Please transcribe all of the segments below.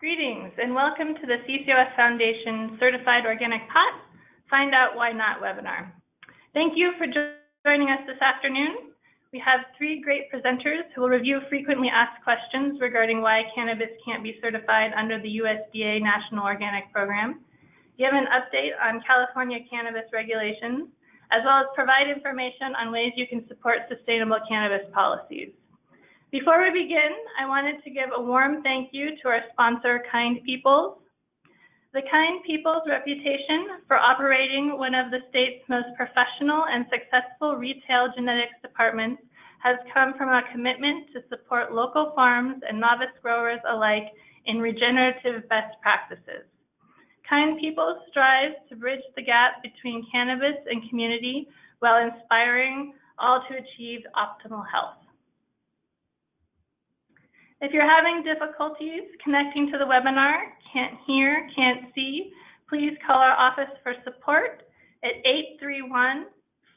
Greetings and welcome to the CCOF Foundation Certified Organic Pot Find Out Why Not webinar. Thank you for joining us this afternoon. We have three great presenters who will review frequently asked questions regarding why cannabis can't be certified under the USDA National Organic Program, give an update on California cannabis regulations, as well as provide information on ways you can support sustainable cannabis policies. Before we begin, I wanted to give a warm thank you to our sponsor, Kind Peoples. The Kind Peoples reputation for operating one of the state's most professional and successful retail genetics departments has come from a commitment to support local farms and novice growers alike in regenerative best practices. Kind Peoples strives to bridge the gap between cannabis and community while inspiring all to achieve optimal health. If you're having difficulties connecting to the webinar, can't hear, can't see, please call our office for support at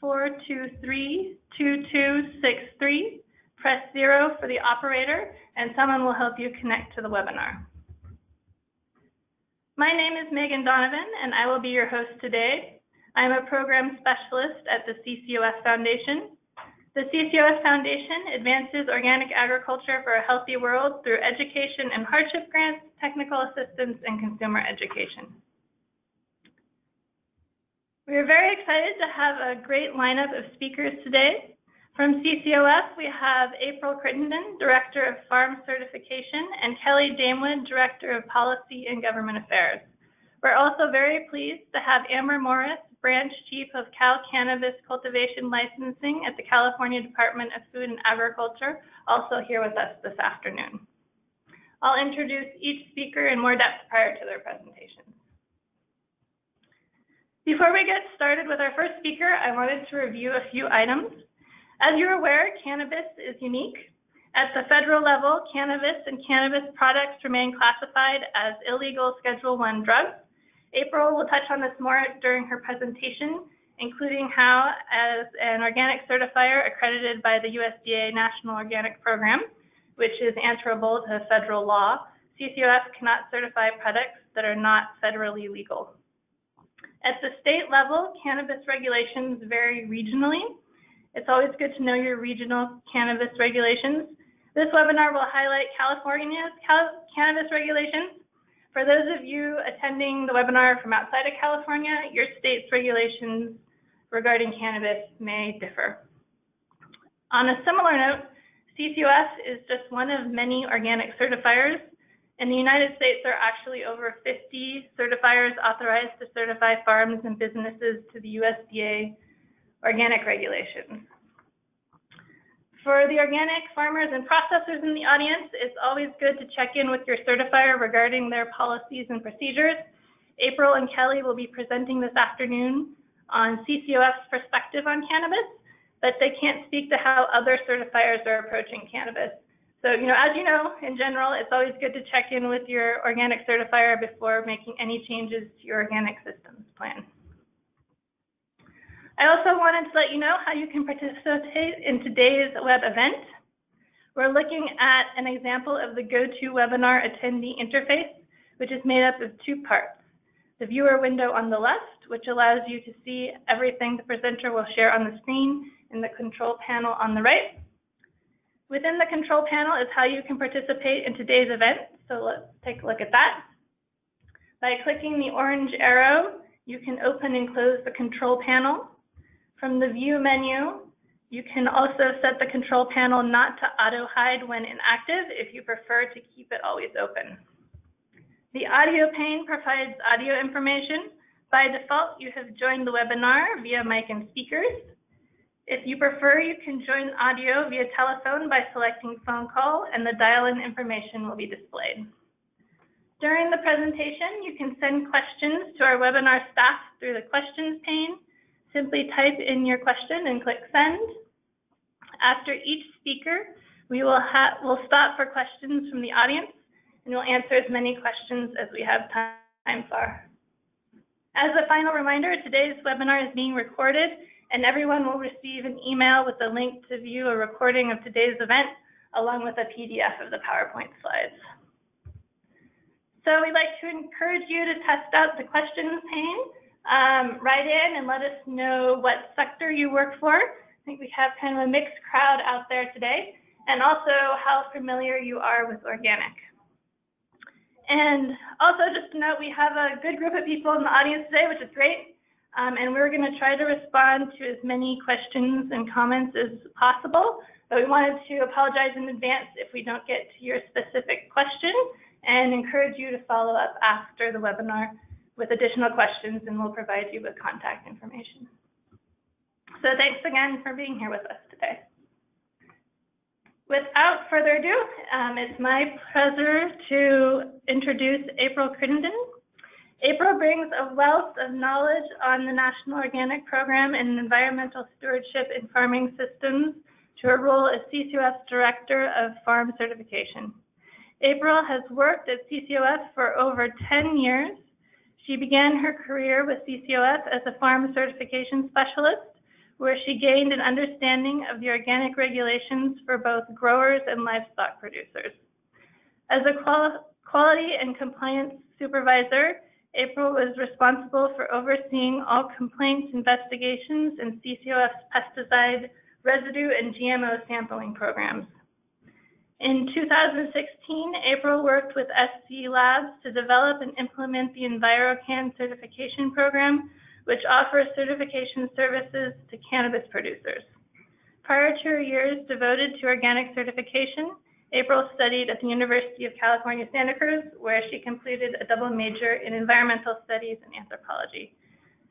831-423-2263. Press zero for the operator and someone will help you connect to the webinar. My name is Megan Donovan and I will be your host today. I am a program specialist at the CCOF Foundation the CCOF Foundation advances organic agriculture for a healthy world through education and hardship grants, technical assistance, and consumer education. We are very excited to have a great lineup of speakers today. From CCOF, we have April Crittenden, Director of Farm Certification, and Kelly Damewood, Director of Policy and Government Affairs. We're also very pleased to have Amber Morris, Branch Chief of Cal Cannabis Cultivation Licensing at the California Department of Food and Agriculture, also here with us this afternoon. I'll introduce each speaker in more depth prior to their presentations. Before we get started with our first speaker, I wanted to review a few items. As you're aware, cannabis is unique. At the federal level, cannabis and cannabis products remain classified as illegal Schedule 1 drugs April will touch on this more during her presentation, including how, as an organic certifier accredited by the USDA National Organic Program, which is answerable to federal law, CCOF cannot certify products that are not federally legal. At the state level, cannabis regulations vary regionally. It's always good to know your regional cannabis regulations. This webinar will highlight California's cannabis regulations for those of you attending the webinar from outside of California, your state's regulations regarding cannabis may differ. On a similar note, CCOF is just one of many organic certifiers. In the United States, there are actually over 50 certifiers authorized to certify farms and businesses to the USDA organic regulations. For the organic farmers and processors in the audience, it's always good to check in with your certifier regarding their policies and procedures. April and Kelly will be presenting this afternoon on CCOF's perspective on cannabis, but they can't speak to how other certifiers are approaching cannabis. So, you know, as you know, in general, it's always good to check in with your organic certifier before making any changes to your organic systems plan. I also wanted to let you know how you can participate in today's web event. We're looking at an example of the GoToWebinar attendee interface, which is made up of two parts. The viewer window on the left, which allows you to see everything the presenter will share on the screen, and the control panel on the right. Within the control panel is how you can participate in today's event. So let's take a look at that. By clicking the orange arrow, you can open and close the control panel. From the View menu, you can also set the control panel not to auto-hide when inactive if you prefer to keep it always open. The audio pane provides audio information. By default, you have joined the webinar via mic and speakers. If you prefer, you can join audio via telephone by selecting phone call and the dial-in information will be displayed. During the presentation, you can send questions to our webinar staff through the questions pane Simply type in your question and click send. After each speaker, we will we'll stop for questions from the audience and we'll answer as many questions as we have time for. As a final reminder, today's webinar is being recorded and everyone will receive an email with a link to view a recording of today's event along with a PDF of the PowerPoint slides. So we'd like to encourage you to test out the questions pane. Um, write in and let us know what sector you work for. I think we have kind of a mixed crowd out there today, and also how familiar you are with organic. And also just to note, we have a good group of people in the audience today, which is great. Um, and we're going to try to respond to as many questions and comments as possible. But we wanted to apologize in advance if we don't get to your specific question and encourage you to follow up after the webinar with additional questions and we'll provide you with contact information. So thanks again for being here with us today. Without further ado, um, it's my pleasure to introduce April Crittenden. April brings a wealth of knowledge on the National Organic Program and Environmental Stewardship in Farming Systems to her role as CCOF's Director of Farm Certification. April has worked at CCOF for over 10 years. She began her career with CCOF as a farm certification specialist, where she gained an understanding of the organic regulations for both growers and livestock producers. As a qual quality and compliance supervisor, April was responsible for overseeing all complaints investigations and CCOF's pesticide residue and GMO sampling programs. In 2016, April worked with SC Labs to develop and implement the EnviroCan certification program, which offers certification services to cannabis producers. Prior to her years devoted to organic certification, April studied at the University of California, Santa Cruz, where she completed a double major in environmental studies and anthropology.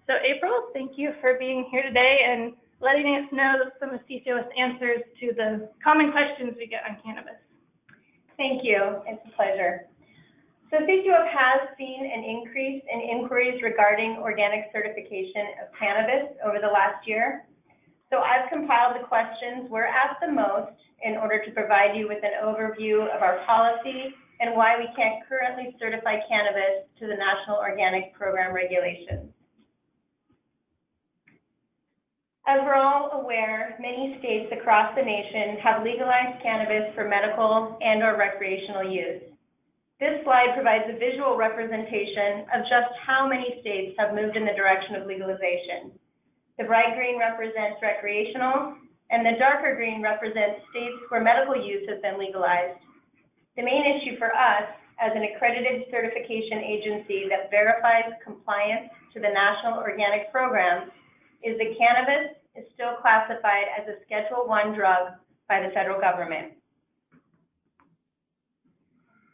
So April, thank you for being here today and letting us know some of CCOF's answers to the common questions we get on cannabis. Thank you. It's a pleasure. So CCOF has seen an increase in inquiries regarding organic certification of cannabis over the last year. So I've compiled the questions we're asked the most in order to provide you with an overview of our policy and why we can't currently certify cannabis to the National Organic Program regulations. As we're all aware, many states across the nation have legalized cannabis for medical and or recreational use. This slide provides a visual representation of just how many states have moved in the direction of legalization. The bright green represents recreational, and the darker green represents states where medical use has been legalized. The main issue for us, as an accredited certification agency that verifies compliance to the National Organic Program, is that cannabis is still classified as a Schedule One drug by the federal government.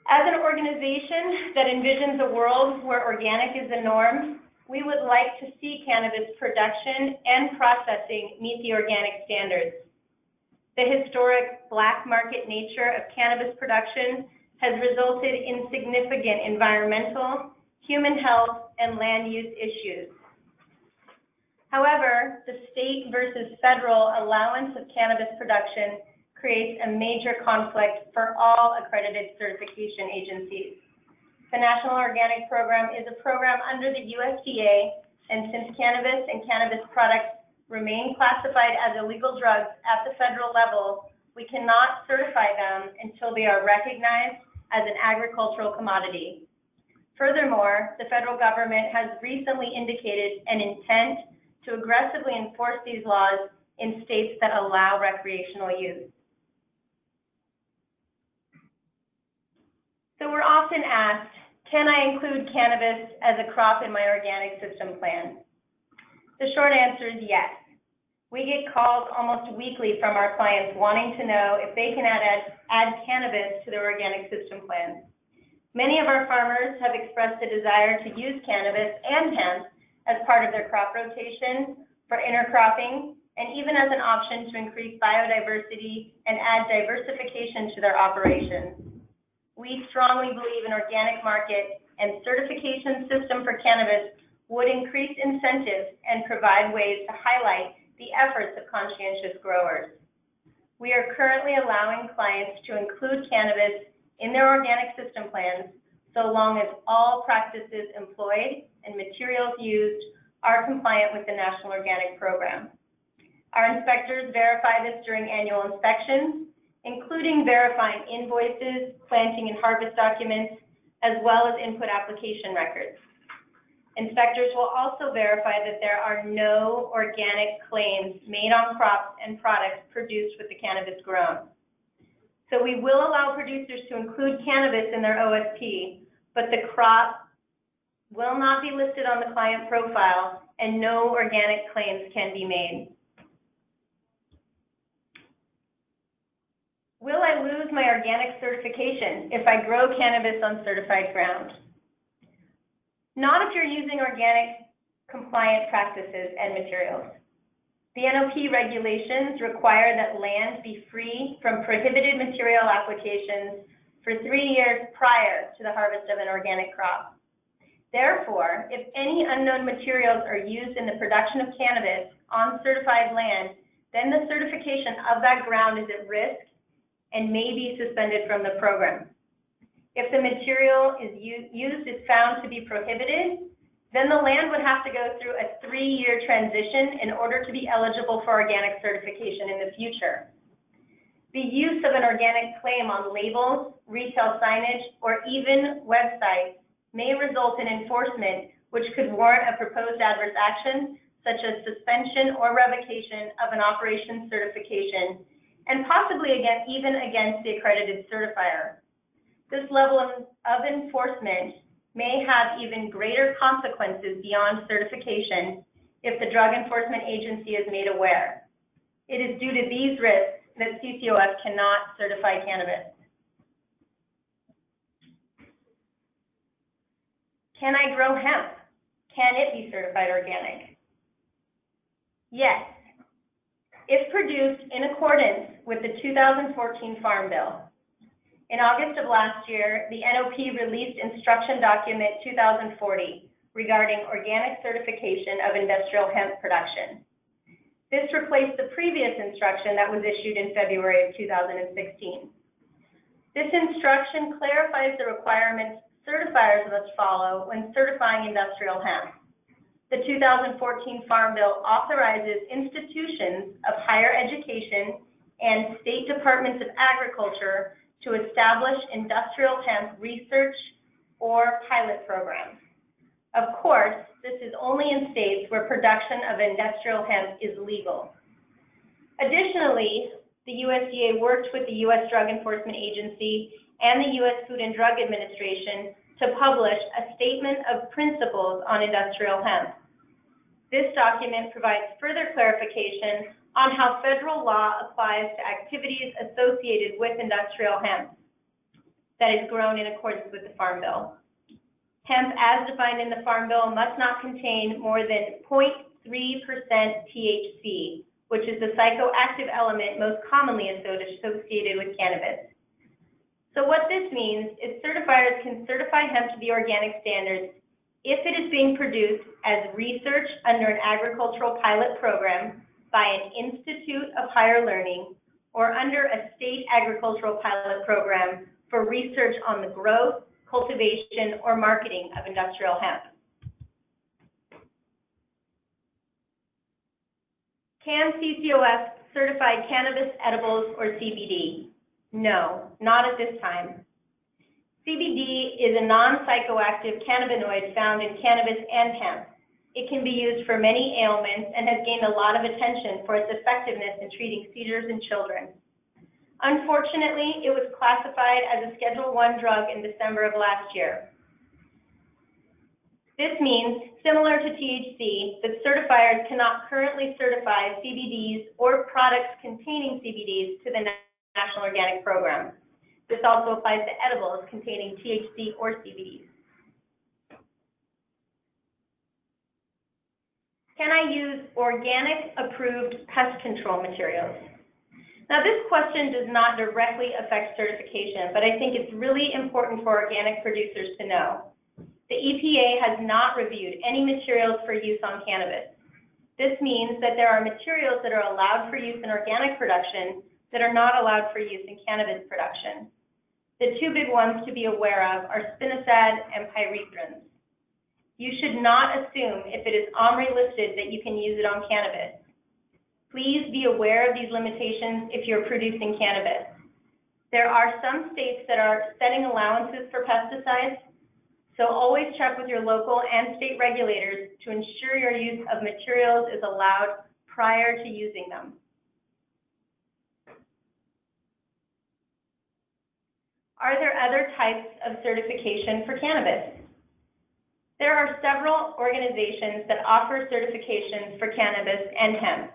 As an organization that envisions a world where organic is the norm, we would like to see cannabis production and processing meet the organic standards. The historic black market nature of cannabis production has resulted in significant environmental, human health, and land use issues. However, the state versus federal allowance of cannabis production creates a major conflict for all accredited certification agencies. The National Organic Program is a program under the USDA, and since cannabis and cannabis products remain classified as illegal drugs at the federal level, we cannot certify them until they are recognized as an agricultural commodity. Furthermore, the federal government has recently indicated an intent to aggressively enforce these laws in states that allow recreational use. So we're often asked, can I include cannabis as a crop in my organic system plan? The short answer is yes. We get calls almost weekly from our clients wanting to know if they can add, add, add cannabis to their organic system plans. Many of our farmers have expressed a desire to use cannabis and hemp as part of their crop rotation for intercropping, and even as an option to increase biodiversity and add diversification to their operations. We strongly believe an organic market and certification system for cannabis would increase incentives and provide ways to highlight the efforts of conscientious growers. We are currently allowing clients to include cannabis in their organic system plans so long as all practices employed and materials used are compliant with the National Organic Program. Our inspectors verify this during annual inspections, including verifying invoices, planting and harvest documents, as well as input application records. Inspectors will also verify that there are no organic claims made on crops and products produced with the cannabis grown. So we will allow producers to include cannabis in their OSP, but the crop will not be listed on the client profile and no organic claims can be made. Will I lose my organic certification if I grow cannabis on certified ground? Not if you're using organic compliant practices and materials. The NOP regulations require that land be free from prohibited material applications for three years prior to the harvest of an organic crop. Therefore, if any unknown materials are used in the production of cannabis on certified land, then the certification of that ground is at risk and may be suspended from the program. If the material is used is found to be prohibited, then the land would have to go through a three-year transition in order to be eligible for organic certification in the future. The use of an organic claim on labels, retail signage, or even websites may result in enforcement which could warrant a proposed adverse action, such as suspension or revocation of an operation certification and possibly again, even against the accredited certifier. This level of, of enforcement may have even greater consequences beyond certification if the Drug Enforcement Agency is made aware. It is due to these risks that CCOF cannot certify cannabis. Can I grow hemp? Can it be certified organic? Yes, if produced in accordance with the 2014 Farm Bill. In August of last year, the NOP released Instruction Document 2040 regarding organic certification of industrial hemp production. This replaced the previous instruction that was issued in February of 2016. This instruction clarifies the requirements certifiers must follow when certifying industrial hemp the 2014 Farm Bill authorizes institutions of higher education and state departments of agriculture to establish industrial hemp research or pilot programs. Of course, this is only in states where production of industrial hemp is legal. Additionally, the USDA worked with the U.S. Drug Enforcement Agency and the U.S. Food and Drug Administration to publish a statement of principles on industrial hemp. This document provides further clarification on how federal law applies to activities associated with industrial hemp that is grown in accordance with the Farm Bill. Hemp, as defined in the Farm Bill, must not contain more than 0.3% THC, which is the psychoactive element most commonly associated with cannabis. So what this means is certifiers can certify hemp to the organic standards if it is being produced as research under an agricultural pilot program by an institute of higher learning or under a state agricultural pilot program for research on the growth, cultivation, or marketing of industrial hemp. Can CCOF certify cannabis edibles or CBD? No, not at this time. CBD is a non-psychoactive cannabinoid found in cannabis and hemp. It can be used for many ailments and has gained a lot of attention for its effectiveness in treating seizures in children. Unfortunately, it was classified as a Schedule I drug in December of last year. This means, similar to THC, that certifiers cannot currently certify CBDs or products containing CBDs to the National Organic Program. This also applies to edibles containing THC or CBDs. Can I use organic approved pest control materials? Now this question does not directly affect certification, but I think it's really important for organic producers to know. The EPA has not reviewed any materials for use on cannabis. This means that there are materials that are allowed for use in organic production that are not allowed for use in cannabis production. The two big ones to be aware of are spinosad and pyrethrins. You should not assume if it is OMRI listed that you can use it on cannabis. Please be aware of these limitations if you're producing cannabis. There are some states that are setting allowances for pesticides, So always check with your local and state regulators to ensure your use of materials is allowed prior to using them. Are there other types of certification for cannabis? There are several organizations that offer certifications for cannabis and hemp.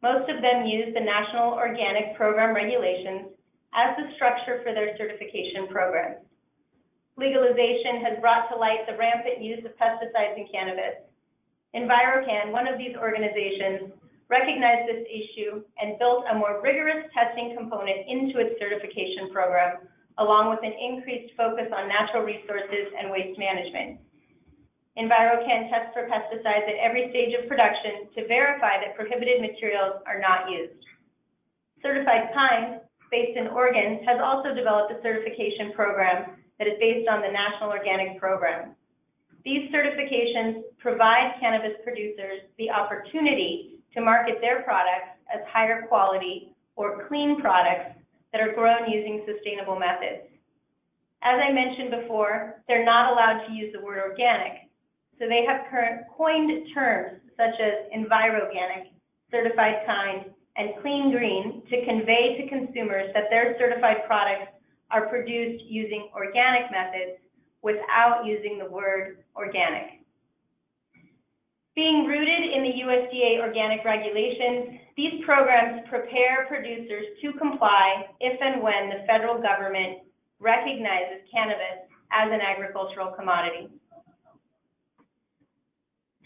Most of them use the National Organic Program regulations as the structure for their certification programs. Legalization has brought to light the rampant use of pesticides in cannabis. EnviroCan, one of these organizations, recognized this issue and built a more rigorous testing component into its certification program along with an increased focus on natural resources and waste management. EnviroCan tests for pesticides at every stage of production to verify that prohibited materials are not used. Certified Kind, based in Oregon, has also developed a certification program that is based on the National Organic Program. These certifications provide cannabis producers the opportunity to market their products as higher quality or clean products that are grown using sustainable methods. As I mentioned before, they're not allowed to use the word organic, so they have current coined terms such as enviroganic, certified kind, and clean green to convey to consumers that their certified products are produced using organic methods without using the word organic. Being rooted in the USDA organic regulations, these programs prepare producers to comply if and when the federal government recognizes cannabis as an agricultural commodity.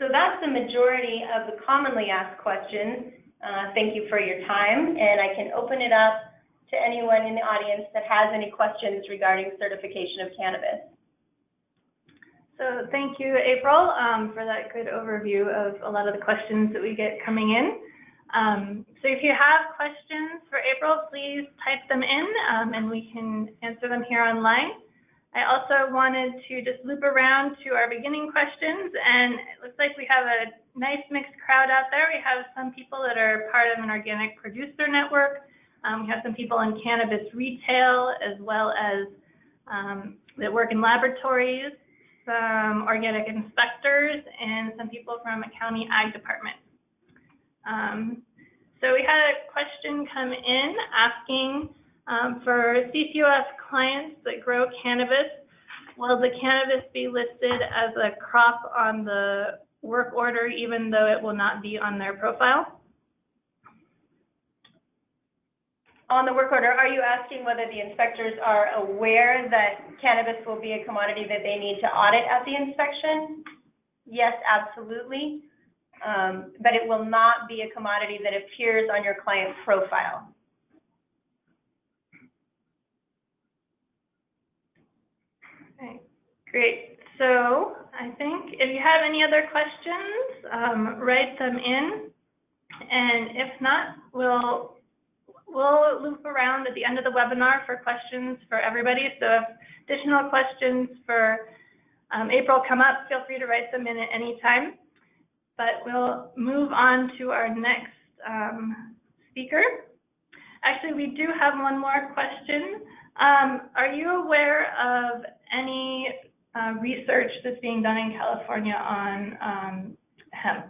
So that's the majority of the commonly asked questions. Uh, thank you for your time, and I can open it up to anyone in the audience that has any questions regarding certification of cannabis. So thank you, April, um, for that good overview of a lot of the questions that we get coming in. Um, so if you have questions for April, please type them in um, and we can answer them here online. I also wanted to just loop around to our beginning questions and it looks like we have a nice mixed crowd out there. We have some people that are part of an organic producer network. Um, we have some people in cannabis retail as well as um, that work in laboratories some organic inspectors, and some people from a county ag department. Um, so we had a question come in asking um, for CCOF clients that grow cannabis, will the cannabis be listed as a crop on the work order even though it will not be on their profile? On the work order, are you asking whether the inspectors are aware that cannabis will be a commodity that they need to audit at the inspection? Yes, absolutely. Um, but it will not be a commodity that appears on your client profile. Okay, great. So I think if you have any other questions, um, write them in. And if not, we'll we'll loop around at the end of the webinar for questions for everybody. So if additional questions for um, April come up, feel free to write them in at any time. But we'll move on to our next um, speaker. Actually, we do have one more question. Um, are you aware of any uh, research that's being done in California on um, hemp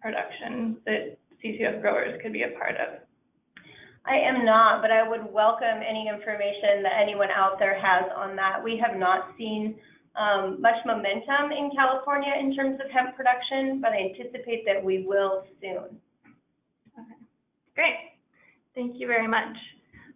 production that CCOF growers could be a part of? I am not, but I would welcome any information that anyone out there has on that. We have not seen um, much momentum in California in terms of hemp production, but I anticipate that we will soon. Okay. Great. Thank you very much.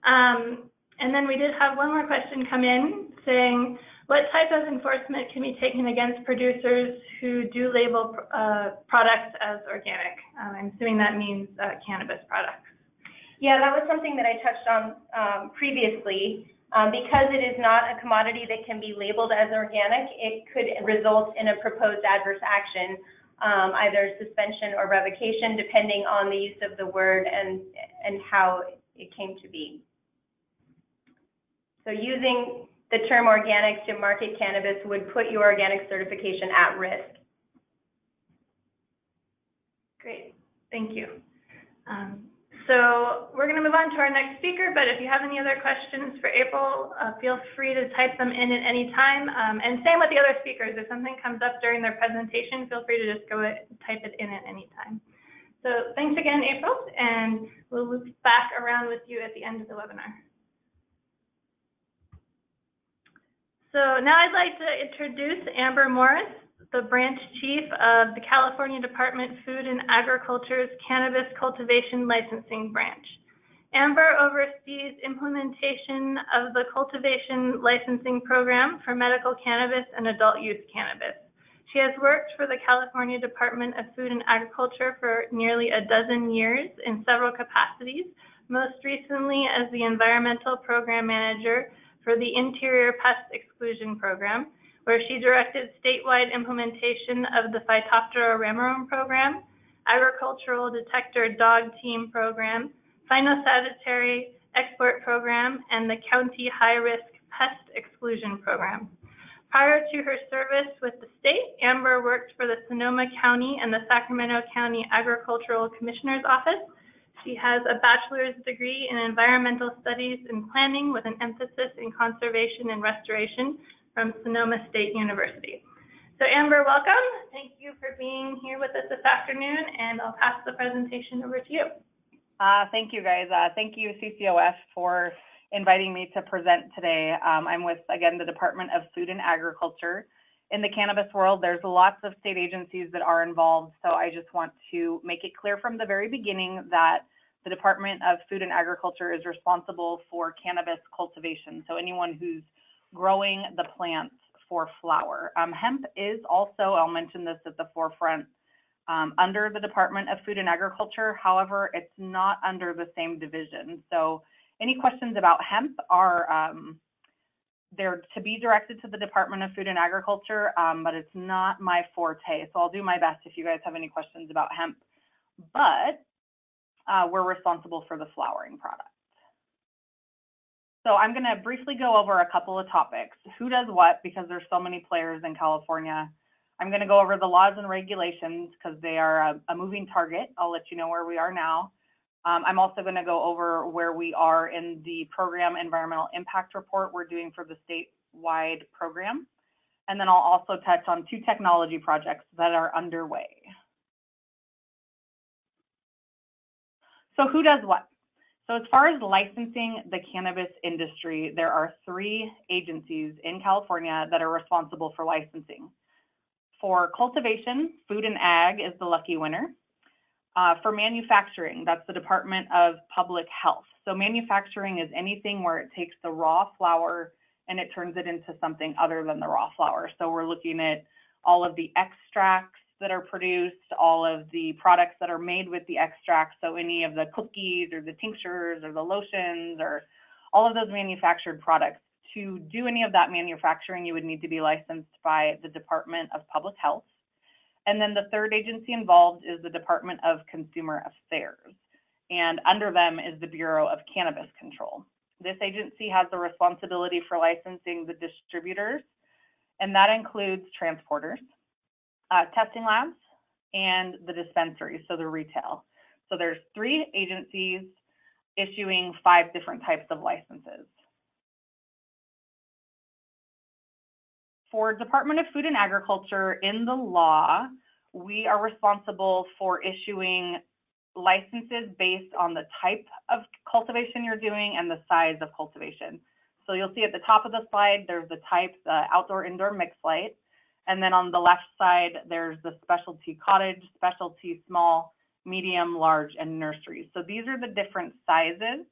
Um, and then we did have one more question come in saying, what type of enforcement can be taken against producers who do label uh, products as organic? Um, I'm assuming that means uh, cannabis products. Yeah, that was something that I touched on um, previously. Um, because it is not a commodity that can be labeled as organic, it could result in a proposed adverse action, um, either suspension or revocation, depending on the use of the word and, and how it came to be. So using the term organic to market cannabis would put your organic certification at risk. Great, thank you. Um, So we're going to move on to our next speaker, but if you have any other questions for April, uh, feel free to type them in at any time. Um, and same with the other speakers. If something comes up during their presentation, feel free to just go type it in at any time. So thanks again, April, and we'll loop back around with you at the end of the webinar. So now I'd like to introduce Amber Morris, the branch chief of the California Department of Food and Agriculture's Cannabis Cultivation Licensing Branch. Amber oversees implementation of the cultivation licensing program for medical cannabis and adult use cannabis. She has worked for the California Department of Food and Agriculture for nearly a dozen years in several capacities, most recently as the environmental program manager for the Interior Pest Exclusion Program, where she directed statewide implementation of the Phytophthora ramorum program, agricultural detector dog team program, phytosanitary export program, and the county high-risk pest exclusion program. Prior to her service with the state, Amber worked for the Sonoma County and the Sacramento County Agricultural Commissioner's Office. She has a bachelor's degree in environmental studies and planning with an emphasis in conservation and restoration from Sonoma State University. So Amber, welcome. Thank you for being here with us this afternoon, and I'll pass the presentation over to you. Uh, thank you, guys. Uh, thank you, CCOF, for inviting me to present today. Um, I'm with, again, the Department of Food and Agriculture. In the cannabis world, there's lots of state agencies that are involved, so I just want to make it clear from the very beginning that the Department of Food and Agriculture is responsible for cannabis cultivation. So anyone who's growing the plants for flower. Um, hemp is also, I'll mention this at the forefront, um, under the Department of Food and Agriculture. However, it's not under the same division. So any questions about hemp are um, they're to be directed to the Department of Food and Agriculture, um, but it's not my forte. So I'll do my best if you guys have any questions about hemp. But uh, we're responsible for the flowering product. So I'm going to briefly go over a couple of topics. Who does what? Because there's so many players in California. I'm going to go over the laws and regulations because they are a, a, moving target. I'll let you know where we are now. Um, I'm also going to go over where we are in the program environmental impact report we're doing for the statewide program. And then I'll also touch on two technology projects that are underway. So who does what? So as far as licensing the cannabis industry, there are three agencies in California that are responsible for licensing. For cultivation, Food and Ag is the lucky winner. Uh, for manufacturing, that's the Department of Public Health. So manufacturing is anything where it takes the raw flower and it turns it into something other than the raw flower. So we're looking at all of the extracts, that are produced, all of the products that are made with the extract, so any of the cookies or the tinctures or the lotions or all of those manufactured products. To do any of that manufacturing, you would need to be licensed by the Department of Public Health. And then the third agency involved is the Department of Consumer Affairs. And under them is the Bureau of Cannabis Control. This agency has the responsibility for licensing the distributors, and that includes transporters, uh, testing labs, and the dispensaries, so the retail. So there's three agencies issuing five different types of licenses. For Department of Food and Agriculture, in the law, we are responsible for issuing licenses based on the type of cultivation you're doing and the size of cultivation. So you'll see at the top of the slide, there's the type, the outdoor indoor mixed light. And then on the left side, there's the specialty cottage, specialty small, medium, large, and nurseries. So these are the different sizes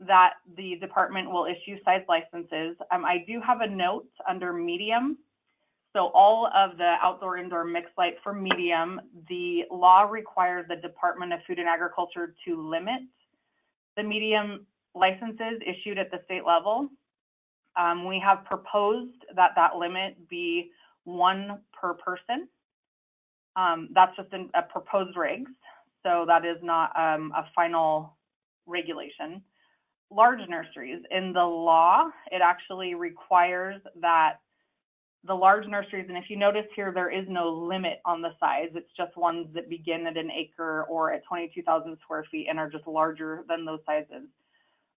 that the department will issue size licenses. Um, I do have a note under medium. So all of the outdoor indoor mixed light for medium, the law requires the Department of Food and Agriculture to limit the medium licenses issued at the state level. Um, we have proposed that that limit be one per person. Um, that's just an, a proposed regs, so that is not um, a final regulation. Large nurseries, in the law, it actually requires that the large nurseries, and if you notice here, there is no limit on the size. It's just ones that begin at an acre or at 22,000 square feet and are just larger than those sizes.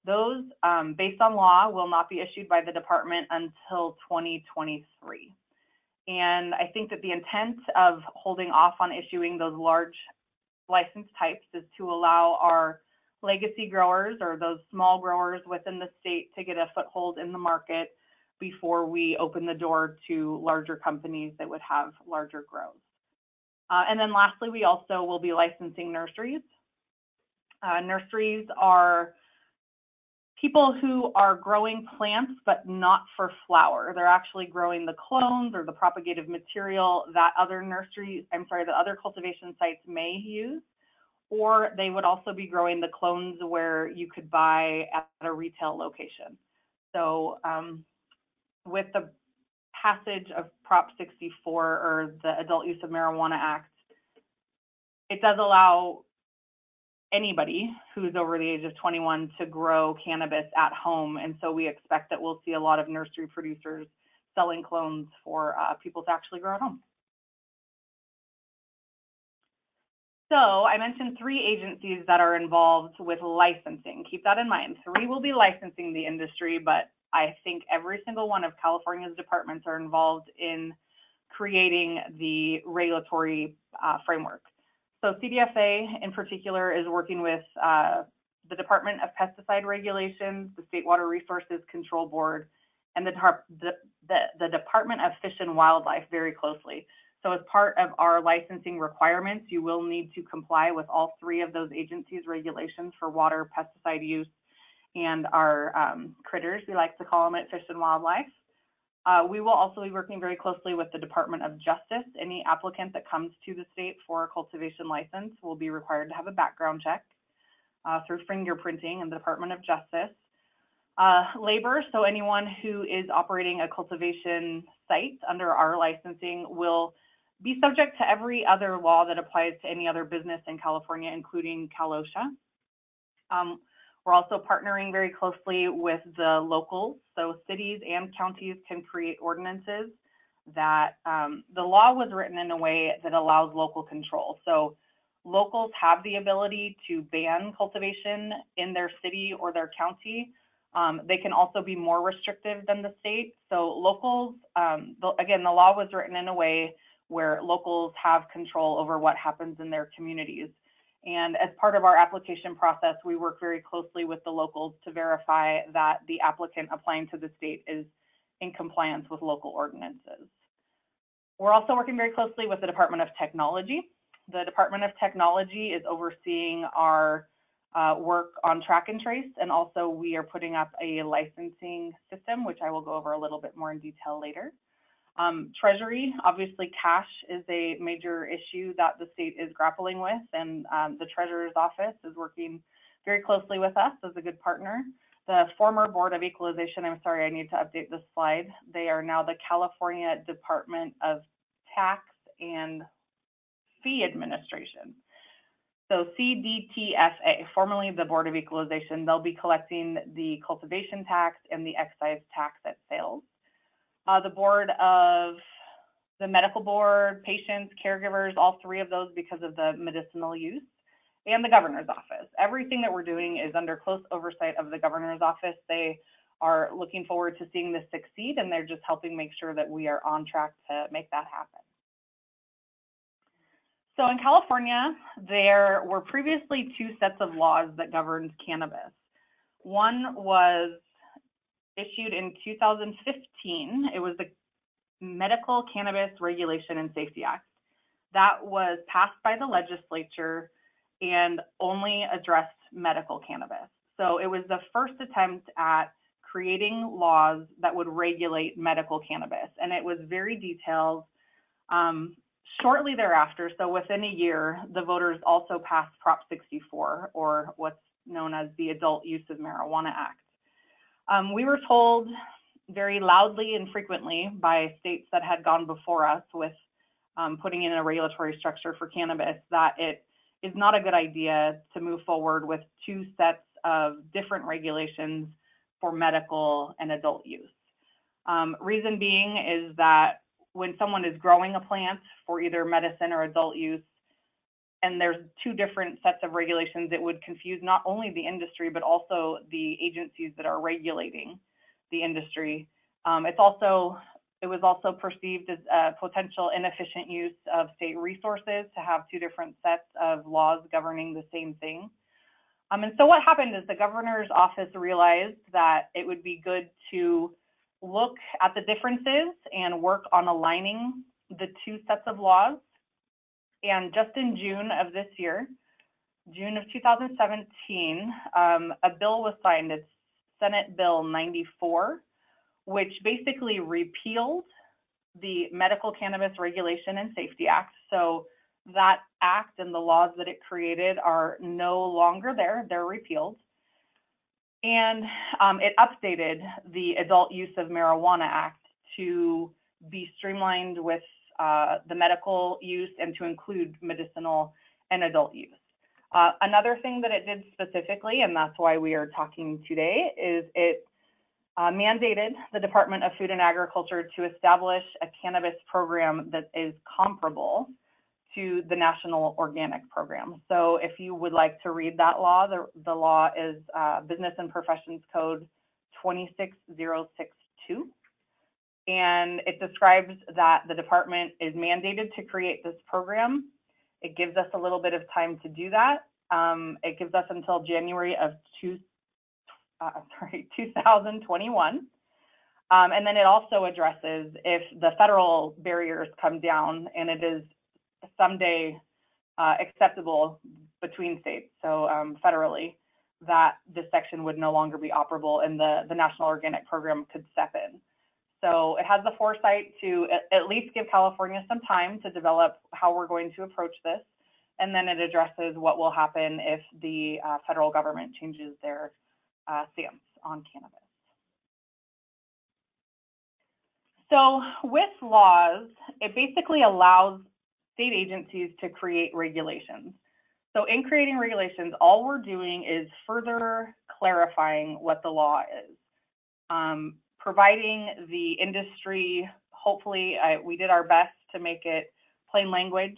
Those, um, based on law, will not be issued by the department until 2023. And I think that the intent of holding off on issuing those large license types is to allow our legacy growers or those small growers within the state to get a foothold in the market before we open the door to larger companies that would have larger grows. Uh, and then lastly, we also will be licensing nurseries. Uh, nurseries are people who are growing plants but not for flower. They're actually growing the clones or the propagative material that other nurseries, I'm sorry, that other cultivation sites may use. Or they would also be growing the clones where you could buy at a retail location. So um, with the passage of Prop 64 or the Adult Use of Marijuana Act, it does allow anybody who's over the age of 21 to grow cannabis at home. And so we expect that we'll see a lot of nursery producers selling clones for uh, people to actually grow at home. So I mentioned three agencies that are involved with licensing. Keep that in mind. Three will be licensing the industry, but I think every single one of California's departments are involved in creating the regulatory uh, framework. So CDFA in particular is working with uh, the Department of Pesticide Regulations, the State Water Resources Control Board, and the, the, the, Department of Fish and Wildlife very closely. So as part of our licensing requirements, you will need to comply with all three of those agencies' regulations for water, pesticide use, and our um, critters, we like to call them at Fish and Wildlife. Uh, we will also be working very closely with the Department of Justice. Any applicant that comes to the state for a cultivation license will be required to have a background check uh, through fingerprinting in the Department of Justice. Uh, labor, so anyone who is operating a cultivation site under our licensing will be subject to every other law that applies to any other business in California, including Cal OSHA. Um, we're also partnering very closely with the locals, so cities and counties can create ordinances that um, the law was written in a way that allows local control. So locals have the ability to ban cultivation in their city or their county. Um, they can also be more restrictive than the state. So locals, um, the, again, the law was written in a way where locals have control over what happens in their communities. And as part of our application process, we work very closely with the locals to verify that the applicant applying to the state is in compliance with local ordinances. We're also working very closely with the Department of Technology. The Department of Technology is overseeing our uh, work on track and trace, and also we are putting up a licensing system, which I will go over a little bit more in detail later. Um, treasury, obviously cash is a major issue that the state is grappling with and um, the treasurer's office is working very closely with us as a good partner. The former Board of Equalization, I'm sorry, I need to update this slide. They are now the California Department of Tax and Fee Administration. So CDTFA, formerly the Board of Equalization, they'll be collecting the cultivation tax and the excise tax at sales uh, the board of the medical board, patients, caregivers, all three of those because of the medicinal use, and the governor's office. Everything that we're doing is under close oversight of the governor's office. They are looking forward to seeing this succeed, and they're just helping make sure that we are on track to make that happen. So in California, there were previously two sets of laws that governed cannabis. One was issued in 2015. It was the Medical Cannabis Regulation and Safety Act. That was passed by the legislature and only addressed medical cannabis. So it was the first attempt at creating laws that would regulate medical cannabis, and it was very detailed. Um, shortly thereafter, so within a year, the voters also passed Prop 64, or what's known as the Adult Use of Marijuana Act. Um, we were told very loudly and frequently by states that had gone before us with um, putting in a regulatory structure for cannabis that it is not a good idea to move forward with two sets of different regulations for medical and adult use. Um, reason being is that when someone is growing a plant for either medicine or adult use, and there's two different sets of regulations, it would confuse not only the industry, but also the agencies that are regulating the industry. Um, it's also, it was also perceived as a potential inefficient use of state resources to have two different sets of laws governing the same thing. Um, and so what happened is the governor's office realized that it would be good to look at the differences and work on aligning the two sets of laws. And just in June of this year, June of 2017, um, a bill was signed. It's Senate Bill 94, which basically repealed the Medical Cannabis Regulation and Safety Act. So that act and the laws that it created are no longer there, they're repealed. And um, it updated the Adult Use of Marijuana Act to be streamlined with uh, the medical use and to include medicinal and adult use. Uh, another thing that it did specifically, and that's why we are talking today, is it uh, mandated the Department of Food and Agriculture to establish a cannabis program that is comparable to the National Organic Program. So if you would like to read that law, the, the law is uh, Business and Professions Code 26062. And it describes that the department is mandated to create this program. It gives us a little bit of time to do that. Um, it gives us until January of two, uh, sorry, 2021. Um, and then it also addresses if the federal barriers come down and it is someday uh, acceptable between states, so um, federally, that this section would no longer be operable and the, the National Organic Program could step in. So it has the foresight to at, least give California some time to develop how we're going to approach this. And then it addresses what will happen if the uh, federal government changes their uh, stance on cannabis. So with laws, it basically allows state agencies to create regulations. So in creating regulations, all we're doing is further clarifying what the law is. Um, providing the industry, hopefully, uh, we did our best to make it plain language,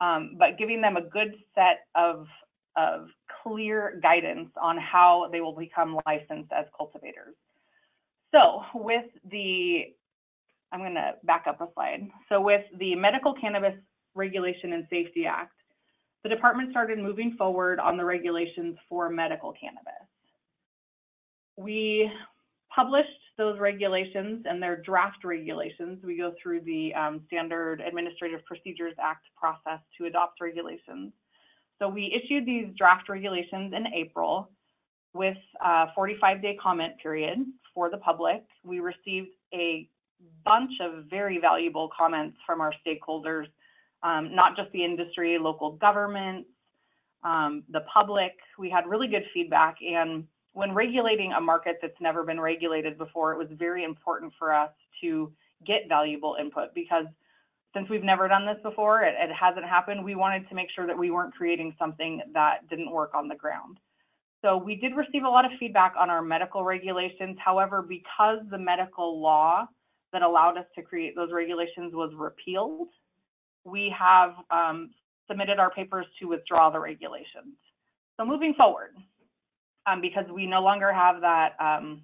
um, but giving them a good set of, of clear guidance on how they will become licensed as cultivators. So with the, I'm going to back up a slide. So with the Medical Cannabis Regulation and Safety Act, the department started moving forward on the regulations for medical cannabis. We published those regulations and their draft regulations. We go through the um, Standard Administrative Procedures Act process to adopt regulations. So we issued these draft regulations in April with a 45-day comment period for the public. We received a bunch of very valuable comments from our stakeholders um, not just the industry, local governments, um, the public. We had really good feedback. And when regulating a market that's never been regulated before, it was very important for us to get valuable input because since we've never done this before, it, it hasn't happened, we wanted to make sure that we weren't creating something that didn't work on the ground. So we did receive a lot of feedback on our medical regulations. However, because the medical law that allowed us to create those regulations was repealed, we have um, submitted our papers to withdraw the regulations. So moving forward, um, because we no longer have that um,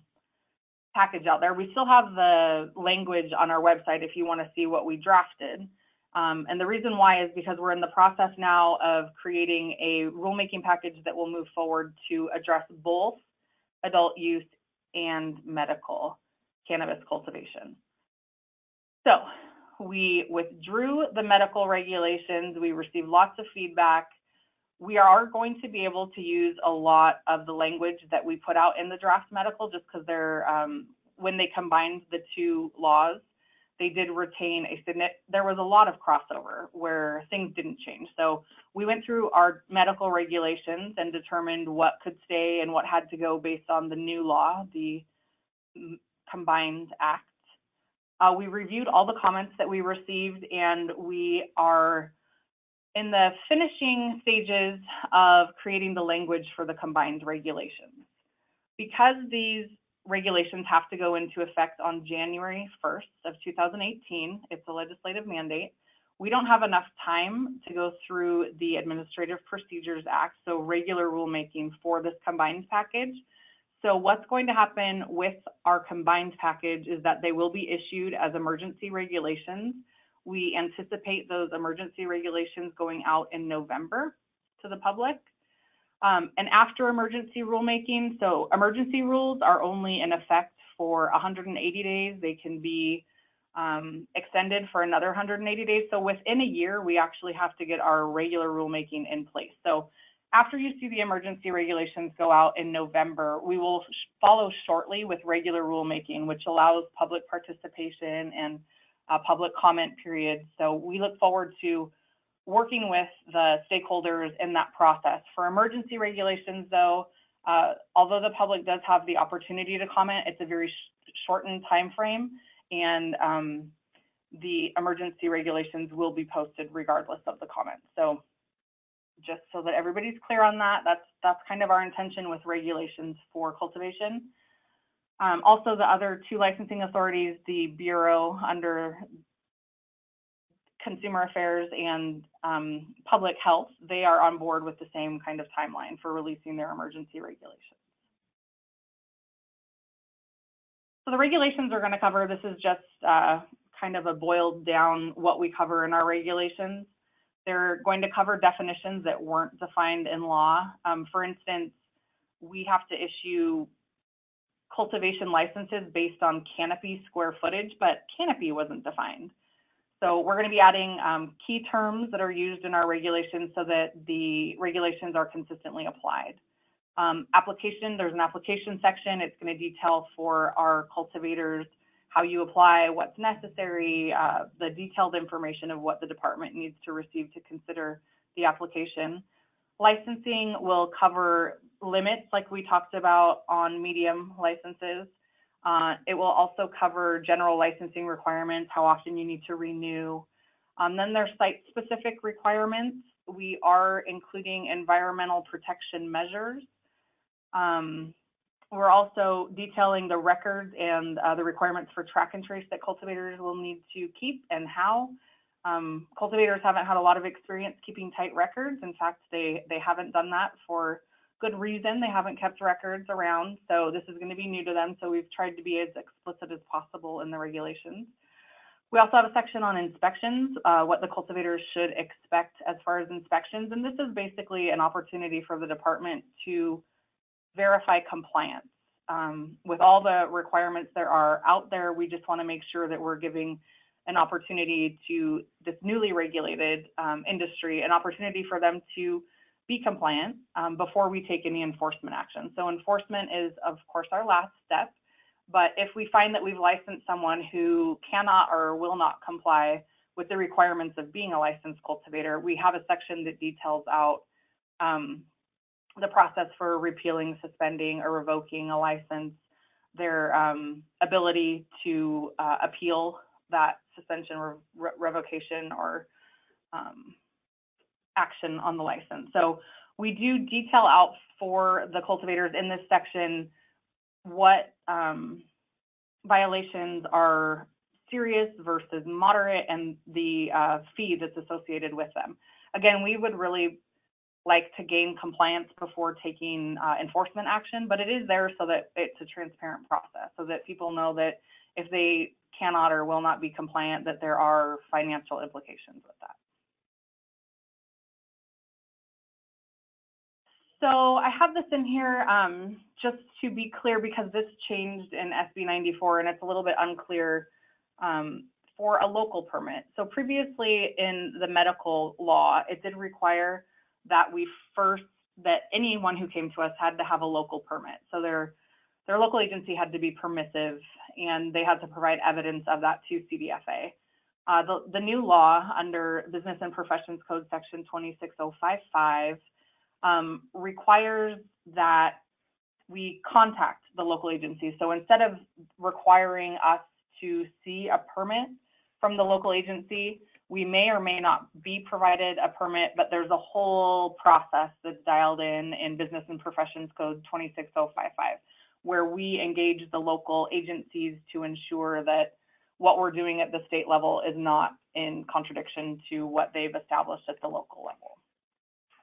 package out there, we still have the language on our website if you want to see what we drafted. Um, and the reason why is because we're in the process now of creating a rulemaking package that will move forward to address both adult use and medical cannabis cultivation. So we withdrew the medical regulations. We received lots of feedback. We are going to be able to use a lot of the language that we put out in the draft medical just because they're, um, when they combined the two laws, they did retain a there was a lot of crossover where things didn't change. So we went through our medical regulations and determined what could stay and what had to go based on the new law, the combined act. Uh, we reviewed all the comments that we received and we are in the finishing stages of creating the language for the combined regulations. Because these regulations have to go into effect on January 1st of 2018. It's a legislative mandate. We don't have enough time to go through the Administrative Procedures Act, so regular rulemaking for this combined package. So what's going to happen with our combined package is that they will be issued as emergency regulations. We anticipate those emergency regulations going out in November to the public. Um, and after emergency rulemaking, so emergency rules are only in effect for 180 days. They can be um, extended for another 180 days. So within a year, we actually have to get our regular rulemaking in place. So after you see the emergency regulations go out in November, we will follow shortly with regular rulemaking, which allows public participation and uh, public comment period. So we look forward to working with the stakeholders in that process. For emergency regulations, though, uh, although the public does have the opportunity to comment, it's a very sh shortened time frame, and um, the emergency regulations will be posted regardless of the comments. So just so that everybody's clear on that, that's that's kind of our intention with regulations for cultivation. Um, also, the other two licensing authorities, the Bureau under Consumer Affairs and um, Public Health, they are on board with the same kind of timeline for releasing their emergency regulations. So the regulations we're going to cover, this is just uh, kind of a boiled down what we cover in our regulations. They're going to cover definitions that weren't defined in law. Um, for instance, we have to issue cultivation licenses based on canopy square footage, but canopy wasn't defined. So we're going to be adding um, key terms that are used in our regulations so that the regulations are consistently applied. Um, application, there's an application section. It's going to detail for our cultivators how you apply, what's necessary, uh, the detailed information of what the department needs to receive to consider the application. Licensing will cover limits like we talked about on medium licenses. Uh, it will also cover general licensing requirements, how often you need to renew. Um, then there's site-specific requirements. We are including environmental protection measures. Um, we're also detailing the records and uh, the requirements for track and trace that cultivators will need to keep and how. Um, cultivators haven't had a lot of experience keeping tight records. In fact, they, they haven't done that for good reason. They haven't kept records around, so this is going to be new to them. So we've tried to be as explicit as possible in the regulations. We also have a section on inspections, uh, what the cultivators should expect as far as inspections. And this is basically an opportunity for the department to verify compliance. Um, with all the requirements there are out there, we just want to make sure that we're giving an opportunity to this newly regulated um, industry, an opportunity for them to be compliant um, before we take any enforcement action. So enforcement is, of course, our last step. But if we find that we've licensed someone who cannot or will not comply with the requirements of being a licensed cultivator, we have a section that details out um, the process for repealing, suspending, or revoking a license, their um, ability to uh, appeal that suspension, re revocation, or um, action on the license. So we do detail out for the cultivators in this section what um, violations are serious versus moderate and the uh, fee that's associated with them. Again, we would really like to gain compliance before taking uh, enforcement action, but it is there so that it's a transparent process, so that people know that if they cannot or will not be compliant, that there are financial implications with that. So I have this in here um, just to be clear because this changed in SB 94 and it's a little bit unclear um, for a local permit. So previously in the medical law, it did require that we first, that anyone who came to us had to have a local permit. So their, their local agency had to be permissive and they had to provide evidence of that to CDFA. Uh, the, the new law under Business and Professions Code Section 26055 um, requires that we contact the local agency. So instead of requiring us to see a permit from the local agency, we may or may not be provided a permit, but there's a whole process that's dialed in in Business and Professions Code 26055. where we engage the local agencies to ensure that what we're doing at the state level is not in contradiction to what they've established at the local level.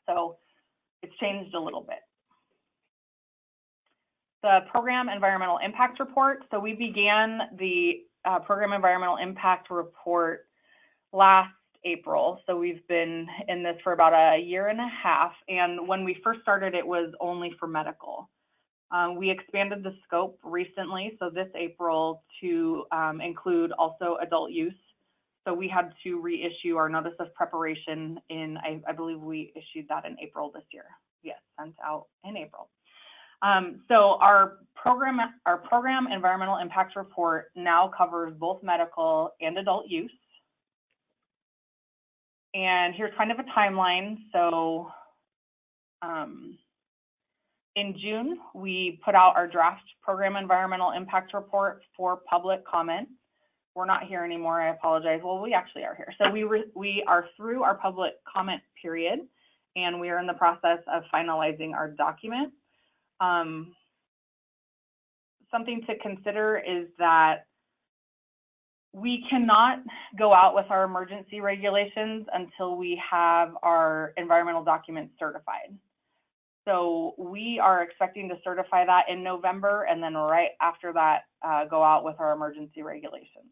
So it's changed a little bit. The program environmental impact report. So we began the uh, program environmental impact report last April. So we've been in this for about a year and a half. And when we first started, it was only for medical. Uh, we expanded the scope recently, so this April, to um, include also adult use. So we had to reissue our notice of preparation in, I, I believe we issued that in April this year. Yes, sent out in April. Um, so our program, our program environmental impact report now covers both medical and adult use. And here's kind of a timeline. So um, in June, we put out our draft program environmental impact report for public comment. We're not here anymore, I apologize. Well, we actually are here. So we, we are through our public comment period and we are in the process of finalizing our document. Um, something to consider is that we cannot go out with our emergency regulations until we have our environmental documents certified. So we are expecting to certify that in November and then right after that uh, go out with our emergency regulations.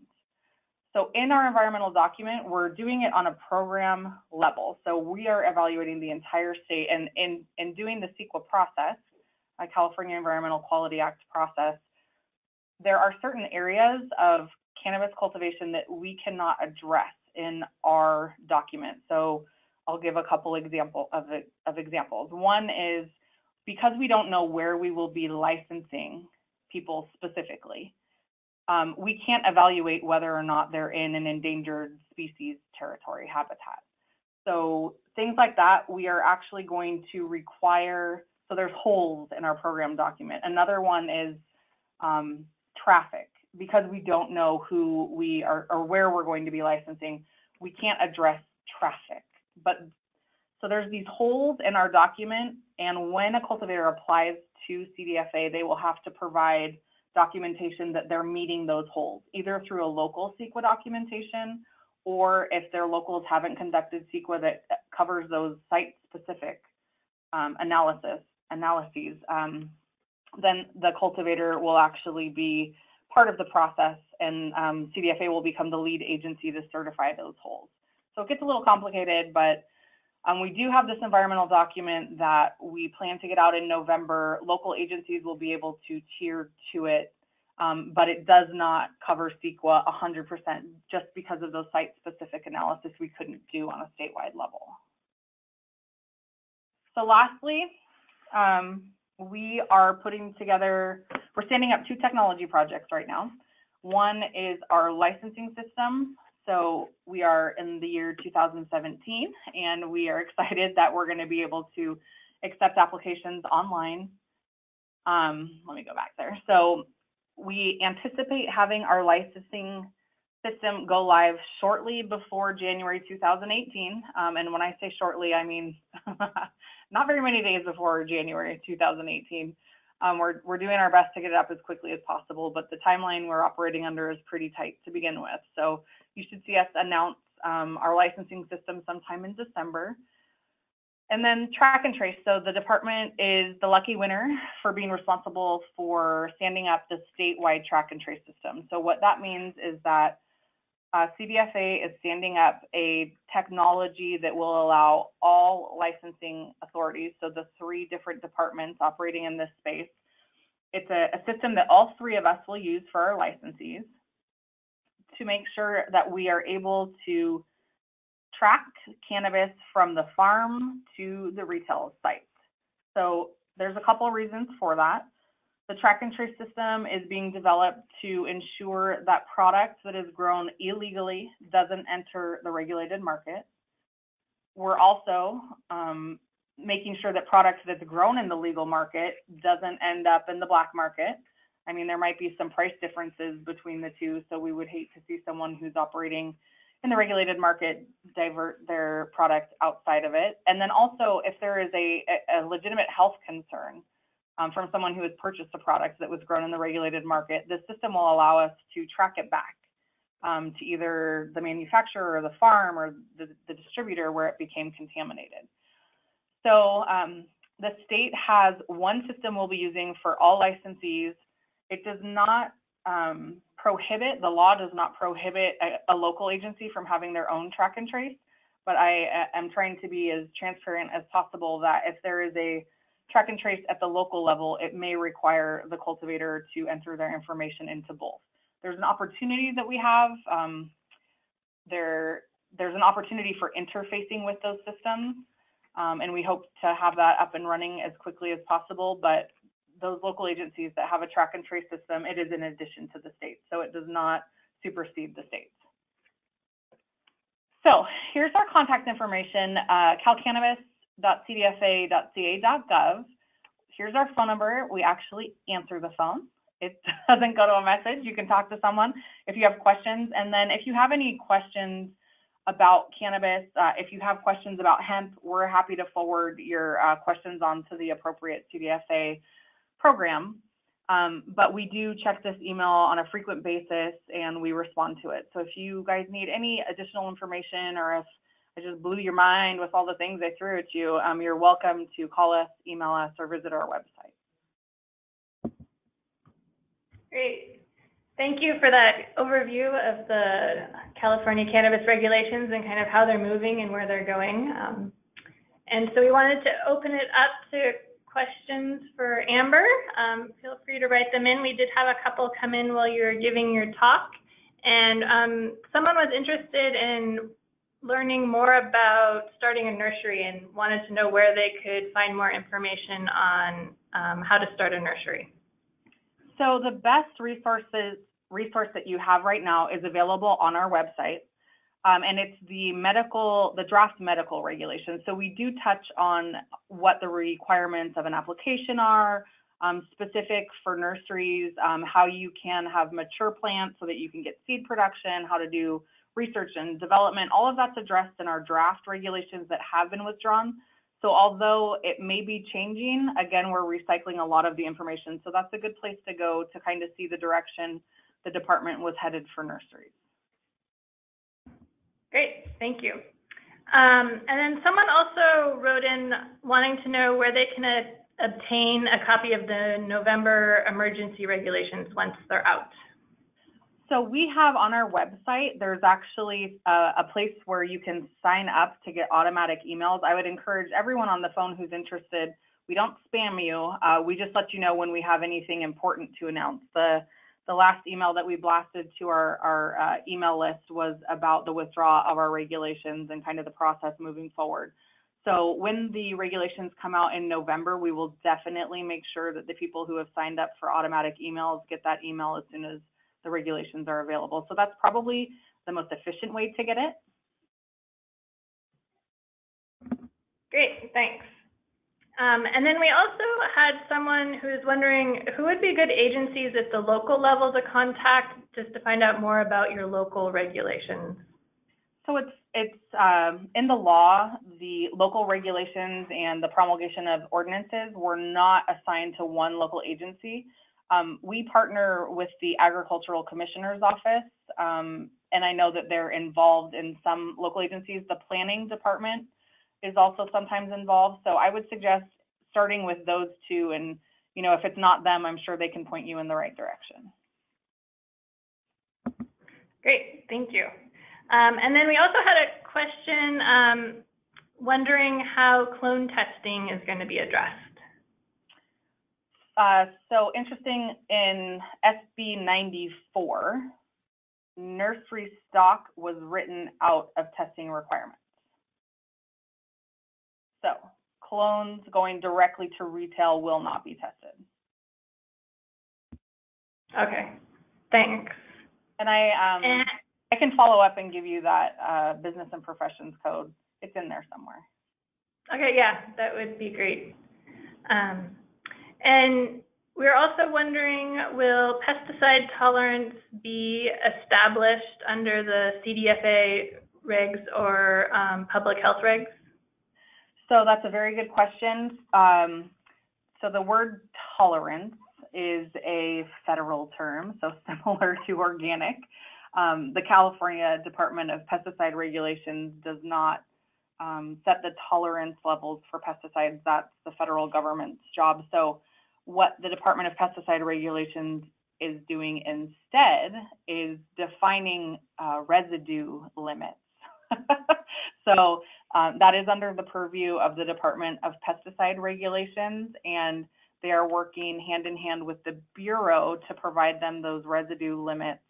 So in our environmental document, we're doing it on a program level. So we are evaluating the entire state and in, in doing the CEQA process, a California Environmental Quality Act process, there are certain areas of cannabis cultivation that we cannot address in our document. So I'll give a couple example of, of examples. One is because we don't know where we will be licensing people specifically, um, we can't evaluate whether or not they're in an endangered species territory habitat. So things like that, we are actually going to require, so there's holes in our program document. Another one is um, traffic. Because we don't know who we are or where we're going to be licensing, we can't address traffic but so there's these holes in our document, and when a cultivator applies to CDFA, they will have to provide documentation that they're meeting those holes, either through a local CEQA documentation, or if their locals haven't conducted CEQA that covers those site-specific um, analysis analyses, um, then the cultivator will actually be part of the process, and um, CDFA will become the lead agency to certify those holes. So it gets a little complicated, but um, we do have this environmental document that we plan to get out in November. Local agencies will be able to tier to it, um, but it does not cover CEQA 100% just because of those site-specific analysis we couldn't do on a statewide level. So lastly, um, we are putting together, we're standing up two technology projects right now. One is our licensing system so we are in the year 2017, and we are excited that we're going to be able to accept applications online. Um, let me go back there. So we anticipate having our licensing system go live shortly before January 2018. Um, and when I say shortly, I mean not very many days before January 2018. Um, we're, we're doing our best to get it up as quickly as possible, but the timeline we're operating under is pretty tight to begin with. So you should see us announce um, our licensing system sometime in December. And then track and trace. So the department is the lucky winner for being responsible for standing up the statewide track and trace system. So what that means is that uh, CDFA is standing up a technology that will allow all licensing authorities, so the three different departments operating in this space. It's a, a system that all three of us will use for our licensees to make sure that we are able to track cannabis from the farm to the retail site. So there's a couple of reasons for that. The track and trace system is being developed to ensure that product that is grown illegally doesn't enter the regulated market. We're also um, making sure that product that's grown in the legal market doesn't end up in the black market. I mean, there might be some price differences between the two, so we would hate to see someone who's operating in the regulated market divert their product outside of it. And then also, if there is a, a legitimate health concern, um, from someone who has purchased a product that was grown in the regulated market, this system will allow us to track it back um, to either the manufacturer or the farm or the, the distributor where it became contaminated. So um, the state has one system we'll be using for all licensees. It does not um, prohibit, the law does not prohibit a, a, local agency from having their own track and trace, but I uh, am trying to be as transparent as possible that if there is a track and trace at the local level, it may require the cultivator to enter their information into both. There's an opportunity that we have. Um, there, there's an opportunity for interfacing with those systems, um, and we hope to have that up and running as quickly as possible. But those local agencies that have a track and trace system, it is in addition to the state, so it does not supersede the states. So here's our contact information, uh, calcannabis.cdfa.ca.gov. Here's our phone number. We actually answer the phone. It doesn't go to a message. You can talk to someone if you have questions. And then if you have any questions about cannabis, uh, if you have questions about hemp, we're happy to forward your uh, questions on to the appropriate CDFA program. Um, but we do check this email on a frequent basis and we respond to it. So if you guys need any additional information or if I just blew your mind with all the things I threw at you, um, you're welcome to call us, email us, or visit our website. Great. Thank you for that overview of the California cannabis regulations and kind of how they're moving and where they're going. Um, and so we wanted to open it up to questions for Amber. Um, feel free to write them in. We did have a couple come in while you were giving your talk. And um, someone was interested in learning more about starting a nursery and wanted to know where they could find more information on um, how to start a nursery. So the best resources resource that you have right now is available on our website. Um, and it's the medical, the draft medical regulations. So we do touch on what the requirements of an application are, um, specific for nurseries, um, how you can have mature plants so that you can get seed production, how to do research and development. All of that's addressed in our draft regulations that have been withdrawn. So although it may be changing, again, we're recycling a lot of the information. So that's a good place to go to kind of see the direction the department was headed for nurseries. Great, thank you. Um, and then someone also wrote in wanting to know where they can uh, obtain a copy of the November emergency regulations once they're out. So we have on our website, there's actually a, a, place where you can sign up to get automatic emails. I would encourage everyone on the phone who's interested, we don't spam you. Uh, we just let you know when we have anything important to announce. The the last email that we blasted to our, our uh, email list was about the withdrawal of our regulations and kind of the process moving forward. So when the regulations come out in November, we will definitely make sure that the people who have signed up for automatic emails get that email as soon as the regulations are available. So that's probably the most efficient way to get it. Great, thanks. Um, and then we also had someone who was wondering who would be good agencies at the local level to contact just to find out more about your local regulations. So it's it's um, in the law, the local regulations and the promulgation of ordinances were not assigned to one local agency. Um, we partner with the Agricultural Commissioner's Office, um, and I know that they're involved in some local agencies. The Planning Department is also sometimes involved. So I would suggest starting with those two and, you know, if it's not them, I'm sure they can point you in the right direction. Great, thank you. Um, and then we also had a question um, wondering how clone testing is going to be addressed. Uh, so interesting in SB 94, nursery stock was written out of testing requirements. So clones going directly to retail will not be tested. Okay, thanks. And I, um, And, I can follow up and give you that, uh, business and professions code. It's in there somewhere. okay, yeah, that would be great. Um, and we're also wondering, will pesticide tolerance be established under the CDFA regs or um, public health regs? So that's a very good question. Um, So the word tolerance is a federal term, so similar to organic. Um, the California Department of Pesticide Regulations does not um, set the tolerance levels for pesticides. That's the federal government's job. So what the Department of Pesticide Regulations is doing instead is defining uh, residue limits. so um, that is under the purview of the Department of Pesticide Regulations, and they are working hand in hand with the Bureau to provide them those residue limits.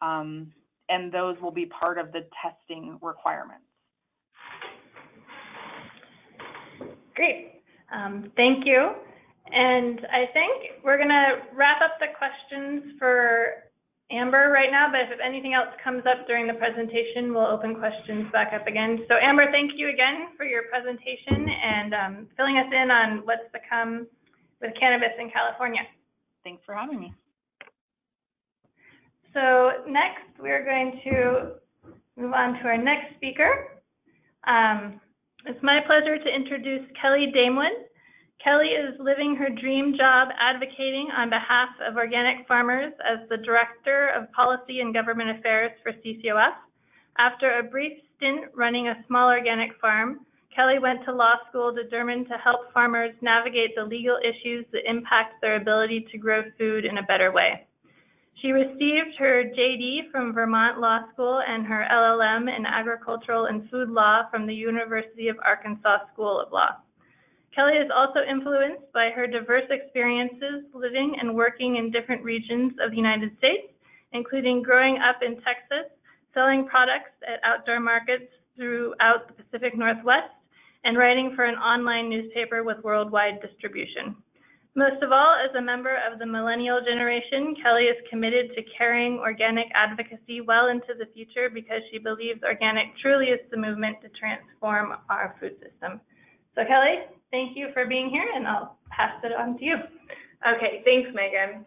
Um, and those will be part of the testing requirements. Great. Um, thank you. And I think we're going to wrap up the questions for Amber right now, but if anything else comes up during the presentation, we'll open questions back up again. So Amber, thank you again for your presentation and um, filling us in on what's to come with cannabis in California. Thanks for having me. So next, we're going to move on to our next speaker. Um, it's my pleasure to introduce Kelly Damewood. Kelly is living her dream job advocating on behalf of organic farmers as the Director of Policy and Government Affairs for CCOF. After a brief stint running a small organic farm, Kelly went to law school determined to help farmers navigate the legal issues that impact their ability to grow food in a better way. She received her JD from Vermont Law School and her LLM in Agricultural and Food Law from the University of Arkansas School of Law. Kelly is also influenced by her diverse experiences living and working in different regions of the United States, including growing up in Texas, selling products at outdoor markets throughout the Pacific Northwest, and writing for an online newspaper with worldwide distribution. Most of all, as a member of the millennial generation, Kelly is committed to carrying organic advocacy well into the future because she believes organic truly is the movement to transform our food system. So Kelly, thank you for being here and I'll pass it on to you. Okay, thanks, Megan.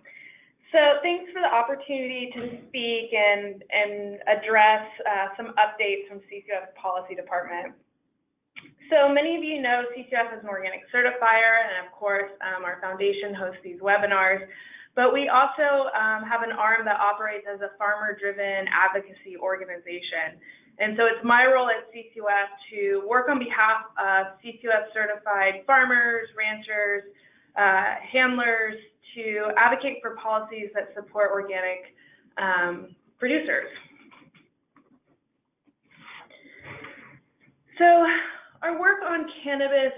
So thanks for the opportunity to speak and, and address uh, some updates from CCOF Policy Department. So many of you know CCOF is an organic certifier, and of course, um, our foundation hosts these webinars. But we also um, have an arm that operates as a farmer-driven advocacy organization. And so it's my role at CCOF to work on behalf of CCOF certified farmers, ranchers, uh, handlers to advocate for policies that support organic um, producers. So our work on cannabis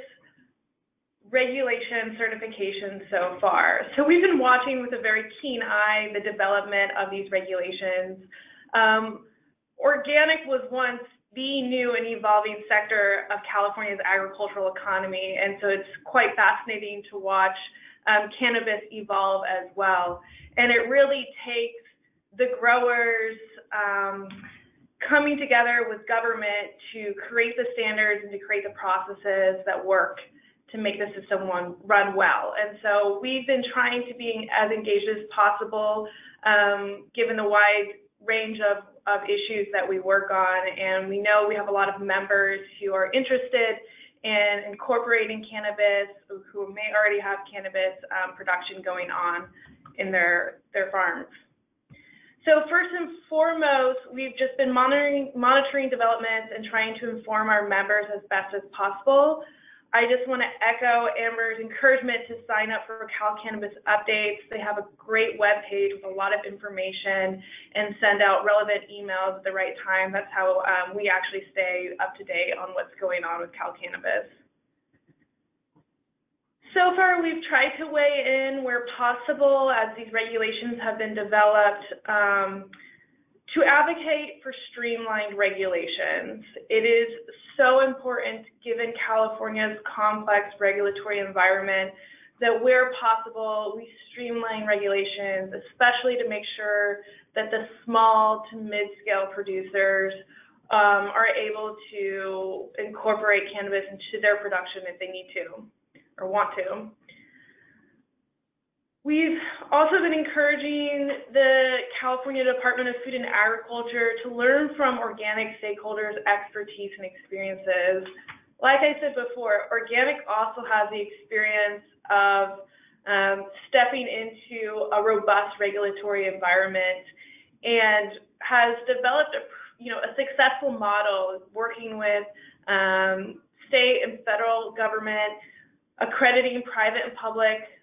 regulation certification so far. So we've been watching with a very keen eye the development of these regulations. Um, organic was once the new and evolving sector of California's agricultural economy, and so it's quite fascinating to watch um, cannabis evolve as well. And it really takes the growers um, coming together with government to create the standards and to create the processes that work to make the system run well. And so we've been trying to be as engaged as possible, um, given the wide range of of issues that we work on. And we know we have a lot of members who are interested in incorporating cannabis, who may already have cannabis um, production going on in their, their farms. So first and foremost, we've just been monitoring, monitoring developments and trying to inform our members as best as possible. I just want to echo Amber's encouragement to sign up for Cal Cannabis Updates. They have a great web page with a lot of information and send out relevant emails at the right time. That's how um, we actually stay up to date on what's going on with Cal Cannabis. So far, we've tried to weigh in where possible as these regulations have been developed. Um, to advocate for streamlined regulations. It is so important, given California's complex regulatory environment, that where possible, we streamline regulations, especially to make sure that the small to mid-scale producers um, are able to incorporate cannabis into their production if they need to or want to. We've also been encouraging the California Department of Food and Agriculture to learn from organic stakeholders' expertise and experiences. Like I said before, organic also has the experience of um, stepping into a robust regulatory environment and has developed a, you know, a successful model working with um, state and federal government, accrediting private and public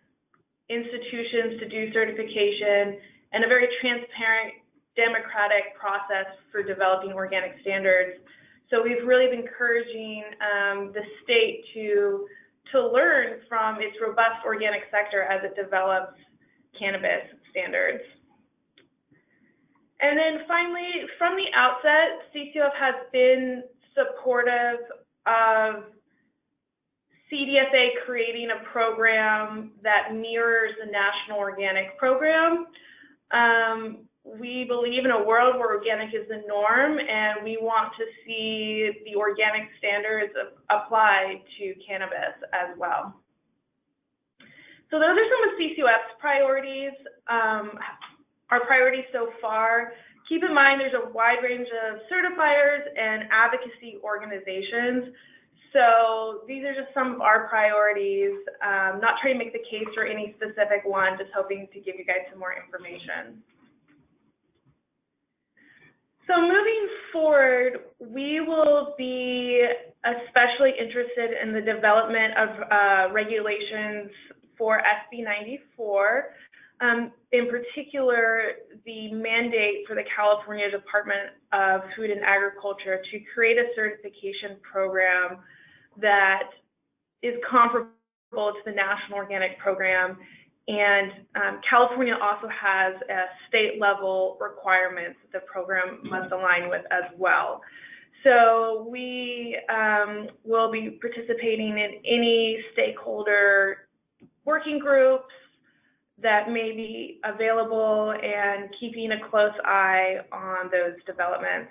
institutions to do certification, and a very transparent democratic process for developing organic standards. So we've really been encouraging um, the state to to learn from its robust organic sector as it develops cannabis standards. And then finally, from the outset, CCOF has been supportive of CDFA creating a program that mirrors the National Organic Program. Um, we believe in a world where organic is the norm, and we want to see the organic standards applied to cannabis as well. So those are some of CCOF's priorities. Um, our priorities so far. Keep in mind there's a wide range of certifiers and advocacy organizations. So these are just some of our priorities. Um, not trying to make the case for any specific one, just hoping to give you guys some more information. So moving forward, we will be especially interested in the development of uh, regulations for SB 94. Um, in particular, the mandate for the California Department of Food and Agriculture to create a certification program that is comparable to the National Organic Program and um, California also has a state level requirements that the program must align with as well. So we um, will be participating in any stakeholder working groups that may be available and keeping a close eye on those developments.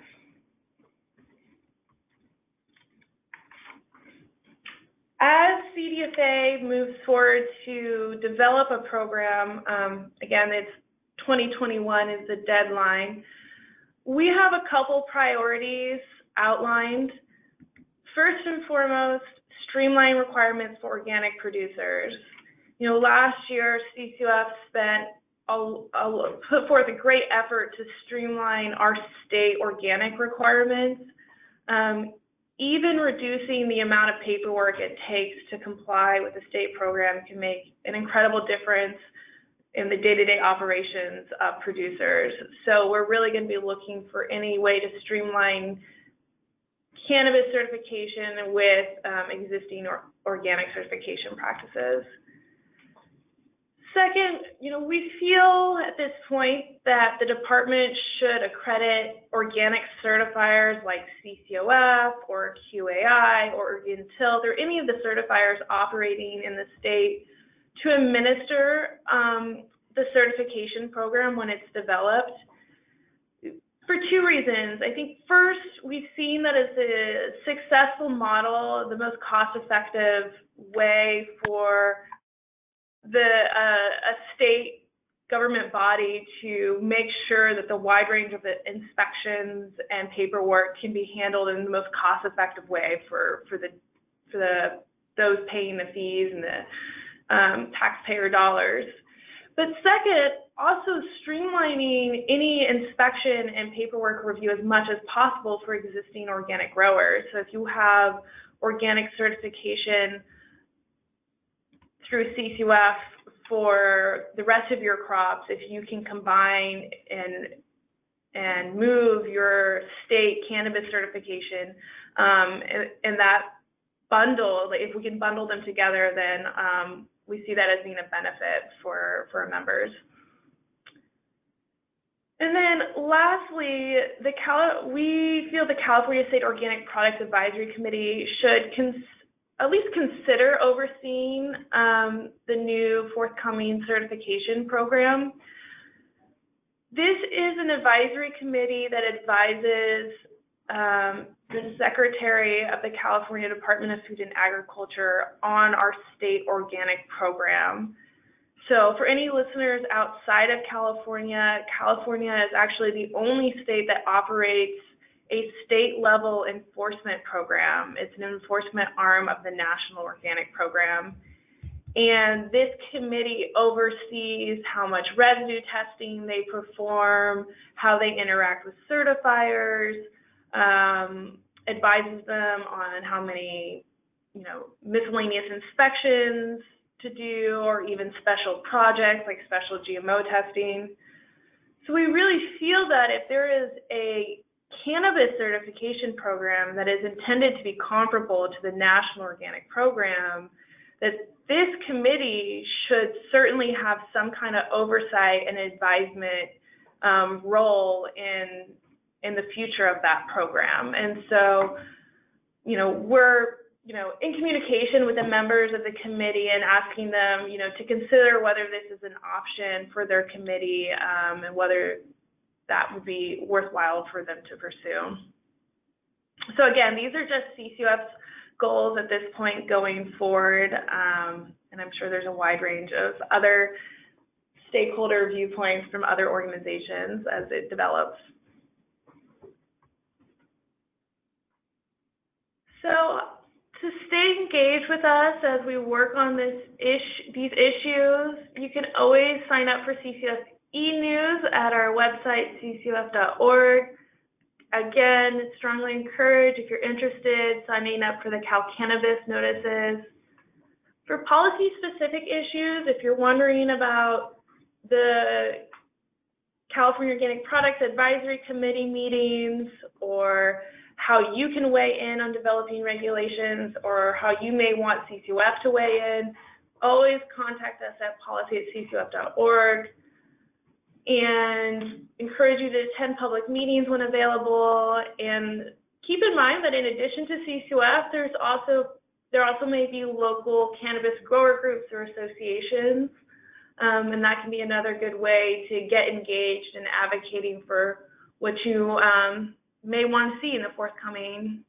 As CDFA moves forward to develop a program, um, again, it's 2021 is the deadline. We have a couple priorities outlined. First and foremost, streamline requirements for organic producers. You know, last year CCOF spent a, put forth a great effort to streamline our state organic requirements. Um, even reducing the amount of paperwork it takes to comply with the state program can make an incredible difference in the day-to-day operations of producers. So we're really going to be looking for any way to streamline cannabis certification with um, existing or organic certification practices. Second, you know, we feel at this point that the department should accredit organic certifiers like CCOF or QAI or Untilt or any of the certifiers operating in the state to administer um, the certification program when it's developed for two reasons. I think first, we've seen that it's a successful model, the most cost effective way for the uh, a state government body to make sure that the wide range of the inspections and paperwork can be handled in the most cost-effective way for for the for the those paying the fees and the um, taxpayer dollars. But second, also streamlining any inspection and paperwork review as much as possible for existing organic growers. So if you have organic certification through CCOF for the rest of your crops, if you can combine and and move your state cannabis certification um, and, and, that bundle, if we can bundle them together, then um, we see that as being a benefit for, for our members. And then lastly, the Cal we feel the California State Organic Products Advisory Committee should at least consider overseeing um, the new forthcoming certification program. This is an advisory committee that advises um, the Secretary of the California Department of Food and Agriculture on our state organic program. So for any listeners outside of California, California is actually the only state that operates a state level enforcement program. It's an enforcement arm of the National Organic Program. And this committee oversees how much residue testing they perform, how they interact with certifiers, um, advises them on how many, you know, miscellaneous inspections to do, or even special projects like special GMO testing. So we really feel that if there is a cannabis certification program that is intended to be comparable to the national organic program, that this committee should certainly have some kind of oversight and advisement um, role in in the future of that program. And so, you know, we're you know in communication with the members of the committee and asking them, you know, to consider whether this is an option for their committee um, and whether that would be worthwhile for them to pursue. So again, these are just CCOF's goals at this point going forward, um, and I'm sure there's a wide range of other stakeholder viewpoints from other organizations as it develops. So to stay engaged with us as we work on this ish, these issues, you can always sign up for CCOF e-news at our website, ccof.org. Again, strongly encourage, if you're interested, signing up for the Cal Cannabis notices. For policy-specific issues, if you're wondering about the California Organic Products Advisory Committee meetings or how you can weigh in on developing regulations or how you may want CCOF to weigh in, always contact us at policy at ccof.org and encourage you to attend public meetings when available. And keep in mind that in addition to CCOF, there's also there also may be local cannabis grower groups or associations, um, and that can be another good way to get engaged in advocating for what you um, may want to see in the forthcoming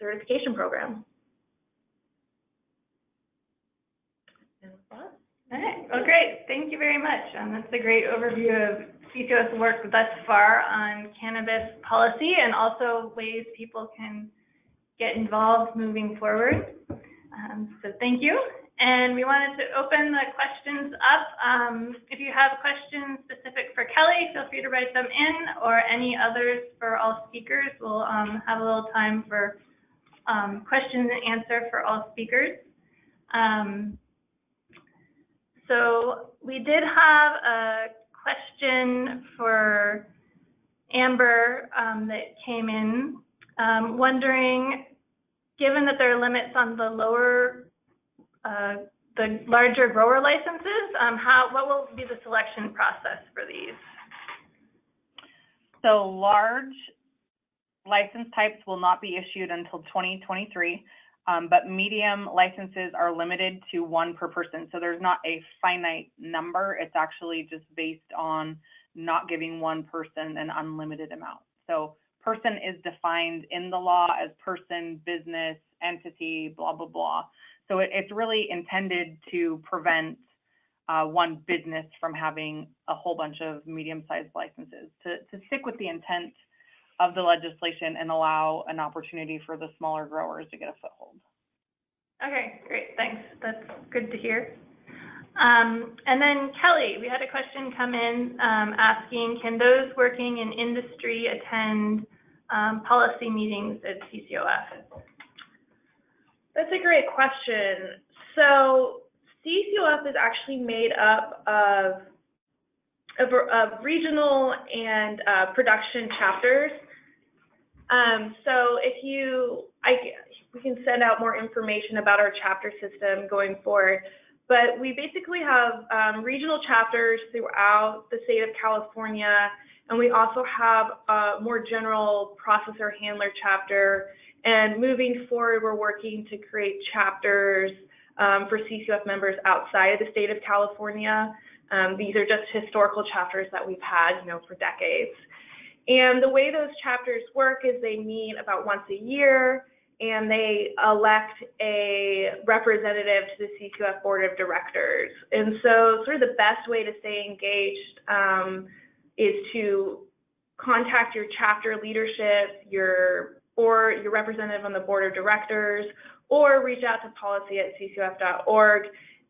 certification program. All right, well, great. Thank you very much. Um, that's a great overview of CCOF's work thus far on cannabis policy and also ways people can get involved moving forward. Um, so thank you. And we wanted to open the questions up. Um, if you have questions specific for Kelly, feel free to write them in or any others for all speakers. We'll um, have a little time for um, questions and answer for all speakers. Um, so we did have a question for Amber um, that came in, um, wondering, given that there are limits on the lower, uh, the larger grower licenses, um, how, what will be the selection process for these? So large license types will not be issued until 2023. Um, but medium licenses are limited to one per person. So there's not a finite number. It's actually just based on not giving one person an unlimited amount. So person is defined in the law as person, business, entity, blah, blah, blah. So it, it's really intended to prevent uh, one business from having a whole bunch of medium-sized licenses to, to stick with the intent of the legislation and allow an opportunity for the smaller growers to get a foothold. Okay, great, thanks. That's good to hear. Um, and then Kelly, we had a question come in um, asking, can those working in industry attend um, policy meetings at CCOF? That's a great question. So CCOF is actually made up of, of, regional and uh, production chapters. Um, so if you, I, we can send out more information about our chapter system going forward. But we basically have um, regional chapters throughout the state of California, and we also have a more general processor handler chapter. And moving forward, we're working to create chapters um, for CCOF members outside of the state of California. Um, these are just historical chapters that we've had, you know, for decades. And the way those chapters work is they meet about once a year and they elect a representative to the CCOF board of directors. And so sort of the best way to stay engaged um, is to contact your chapter leadership, your or your representative on the board of directors, or reach out to policy at ccof.org.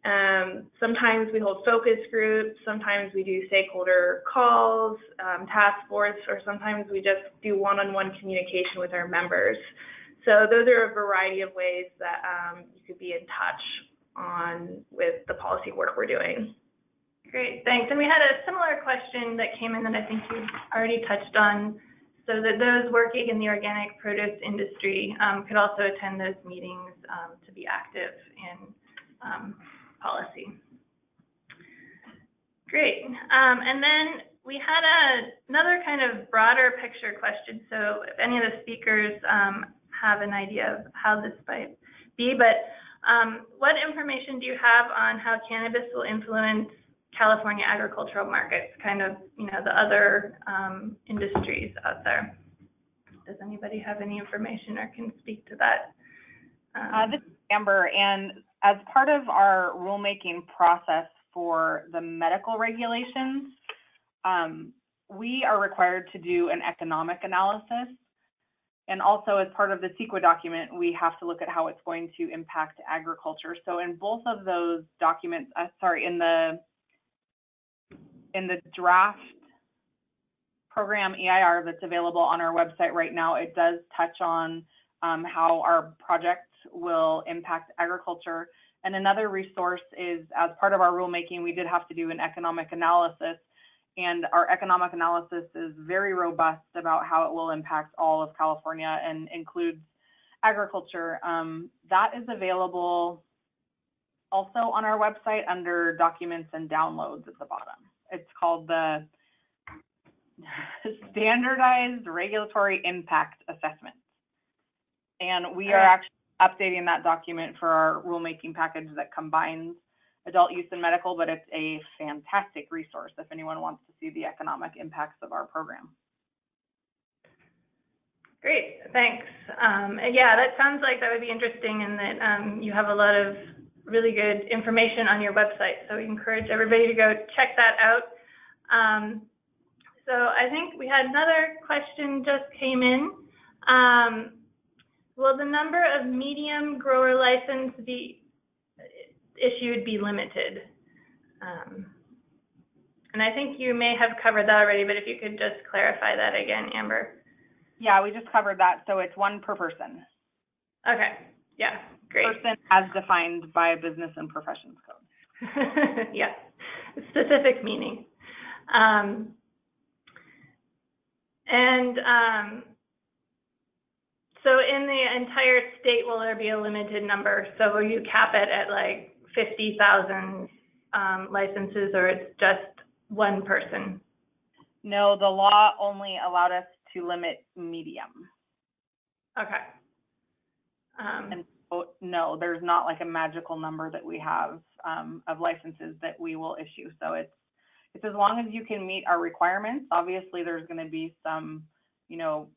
Um, sometimes we hold focus groups, sometimes we do stakeholder calls, um, task force, or sometimes we just do one-on-one communication with our members. So those are a variety of ways that um, you could be in touch on with the policy work we're doing. Great, thanks. And we had a similar question that came in that I think you already touched on. So that those working in the organic produce industry um, could also attend those meetings um, to be active in um, policy. Great. Um, and then we had a, another kind of broader picture question. So if any of the speakers um, have an idea of how this might be, but um, what information do you have on how cannabis will influence California agricultural markets, kind of, you know, the other um, industries out there? Does anybody have any information or can speak to that? Um, Uh, this is Amber, and as part of our rulemaking process for the medical regulations, um, we are required to do an economic analysis. And also as part of the CEQA document, we have to look at how it's going to impact agriculture. So in both of those documents, uh, sorry, in the, in the draft program EIR that's available on our website right now, it does touch on um, how our project will impact agriculture. And another resource is, as part of our rulemaking, we did have to do an economic analysis. And our economic analysis is very robust about how it will impact all of California and includes agriculture. Um, that is available also on our website under documents and downloads at the bottom. It's called the Standardized Regulatory Impact Assessment. And we are actually updating that document for our rulemaking package that combines adult use and medical, but it's a fantastic resource if anyone wants to see the economic impacts of our program. Great, thanks. Um, yeah, that sounds like that would be interesting and that um, you have a lot of really good information on your website. So we encourage everybody to go check that out. Um, so I think we had another question just came in. Will the number of medium grower license be issued be limited? Um, and I think you may have covered that already, but if you could just clarify that again, Amber. Yeah, we just covered that, so it's one per person. Okay, yeah, great. Person as defined by Business and Professions Code. Yeah, specific meaning. Um, and, um, so in the entire state, will there be a limited number? So will you cap it at like fifty thousand, um, licenses, or it's just one person? No, the law only allowed us to limit medium. Okay. Um, And so, no, there's not like a magical number that we have um, of licenses that we will issue. So it's, it's as long as you can meet our requirements. Obviously, there's going to be some, you know,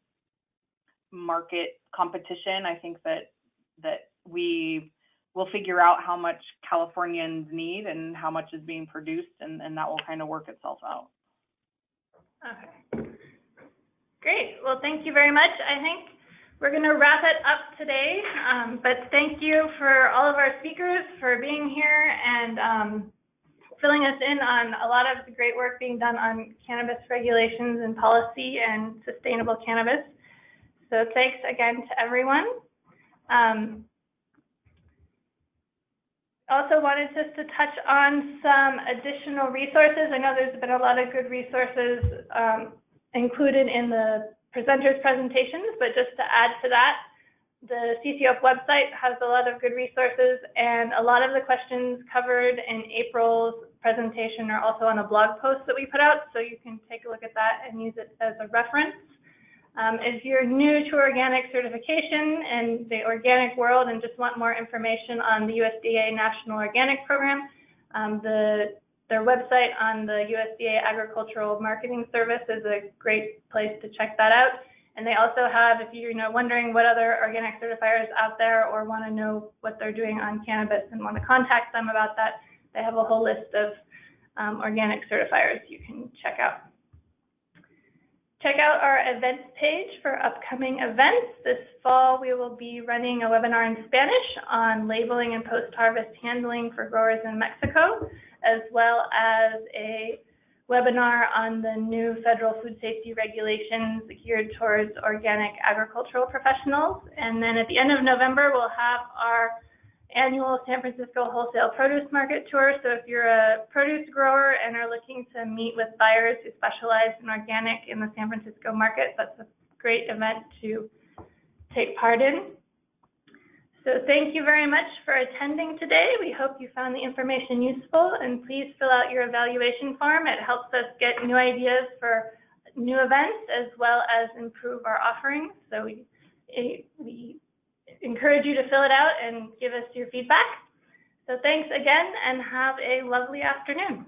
market competition. I think that, that we will figure out how much Californians need and how much is being produced, and, and that will kind of work itself out. Okay. Great. Well, thank you very much. I think we're going to wrap it up today. Um, but thank you for all of our speakers for being here and um, filling us in on a lot of the great work being done on cannabis regulations and policy and sustainable cannabis. So thanks again to everyone. Um, also wanted just to touch on some additional resources. I know there's been a lot of good resources um, included in the presenters' presentations, but just to add to that, the CCOF website has a lot of good resources, and a lot of the questions covered in April's presentation are also on a blog post that we put out, so you can take a look at that and use it as a reference. Um, if you're new to organic certification and the organic world and just want more information on the USDA National Organic Program, um, the, their website on the USDA Agricultural Marketing Service is a great place to check that out. And they also have, if you're you know, wondering what other organic certifiers out there or want to know what they're doing on cannabis and want to contact them about that, they have a whole list of um, organic certifiers you can check out. Check out our events page for upcoming events. This fall, we will be running a webinar in Spanish on labeling and post-harvest handling for growers in Mexico, as well as a webinar on the new federal food safety regulations geared towards organic agricultural professionals. And then at the end of November, we'll have our annual San Francisco Wholesale Produce Market Tour. So if you're a produce grower and are looking to meet with buyers who specialize in organic in the San Francisco market, that's a great event to take part in. So thank you very much for attending today. We hope you found the information useful and please fill out your evaluation form. It helps us get new ideas for new events as well as improve our offerings. So we, we encourage you to fill it out and give us your feedback. So thanks again and have a lovely afternoon.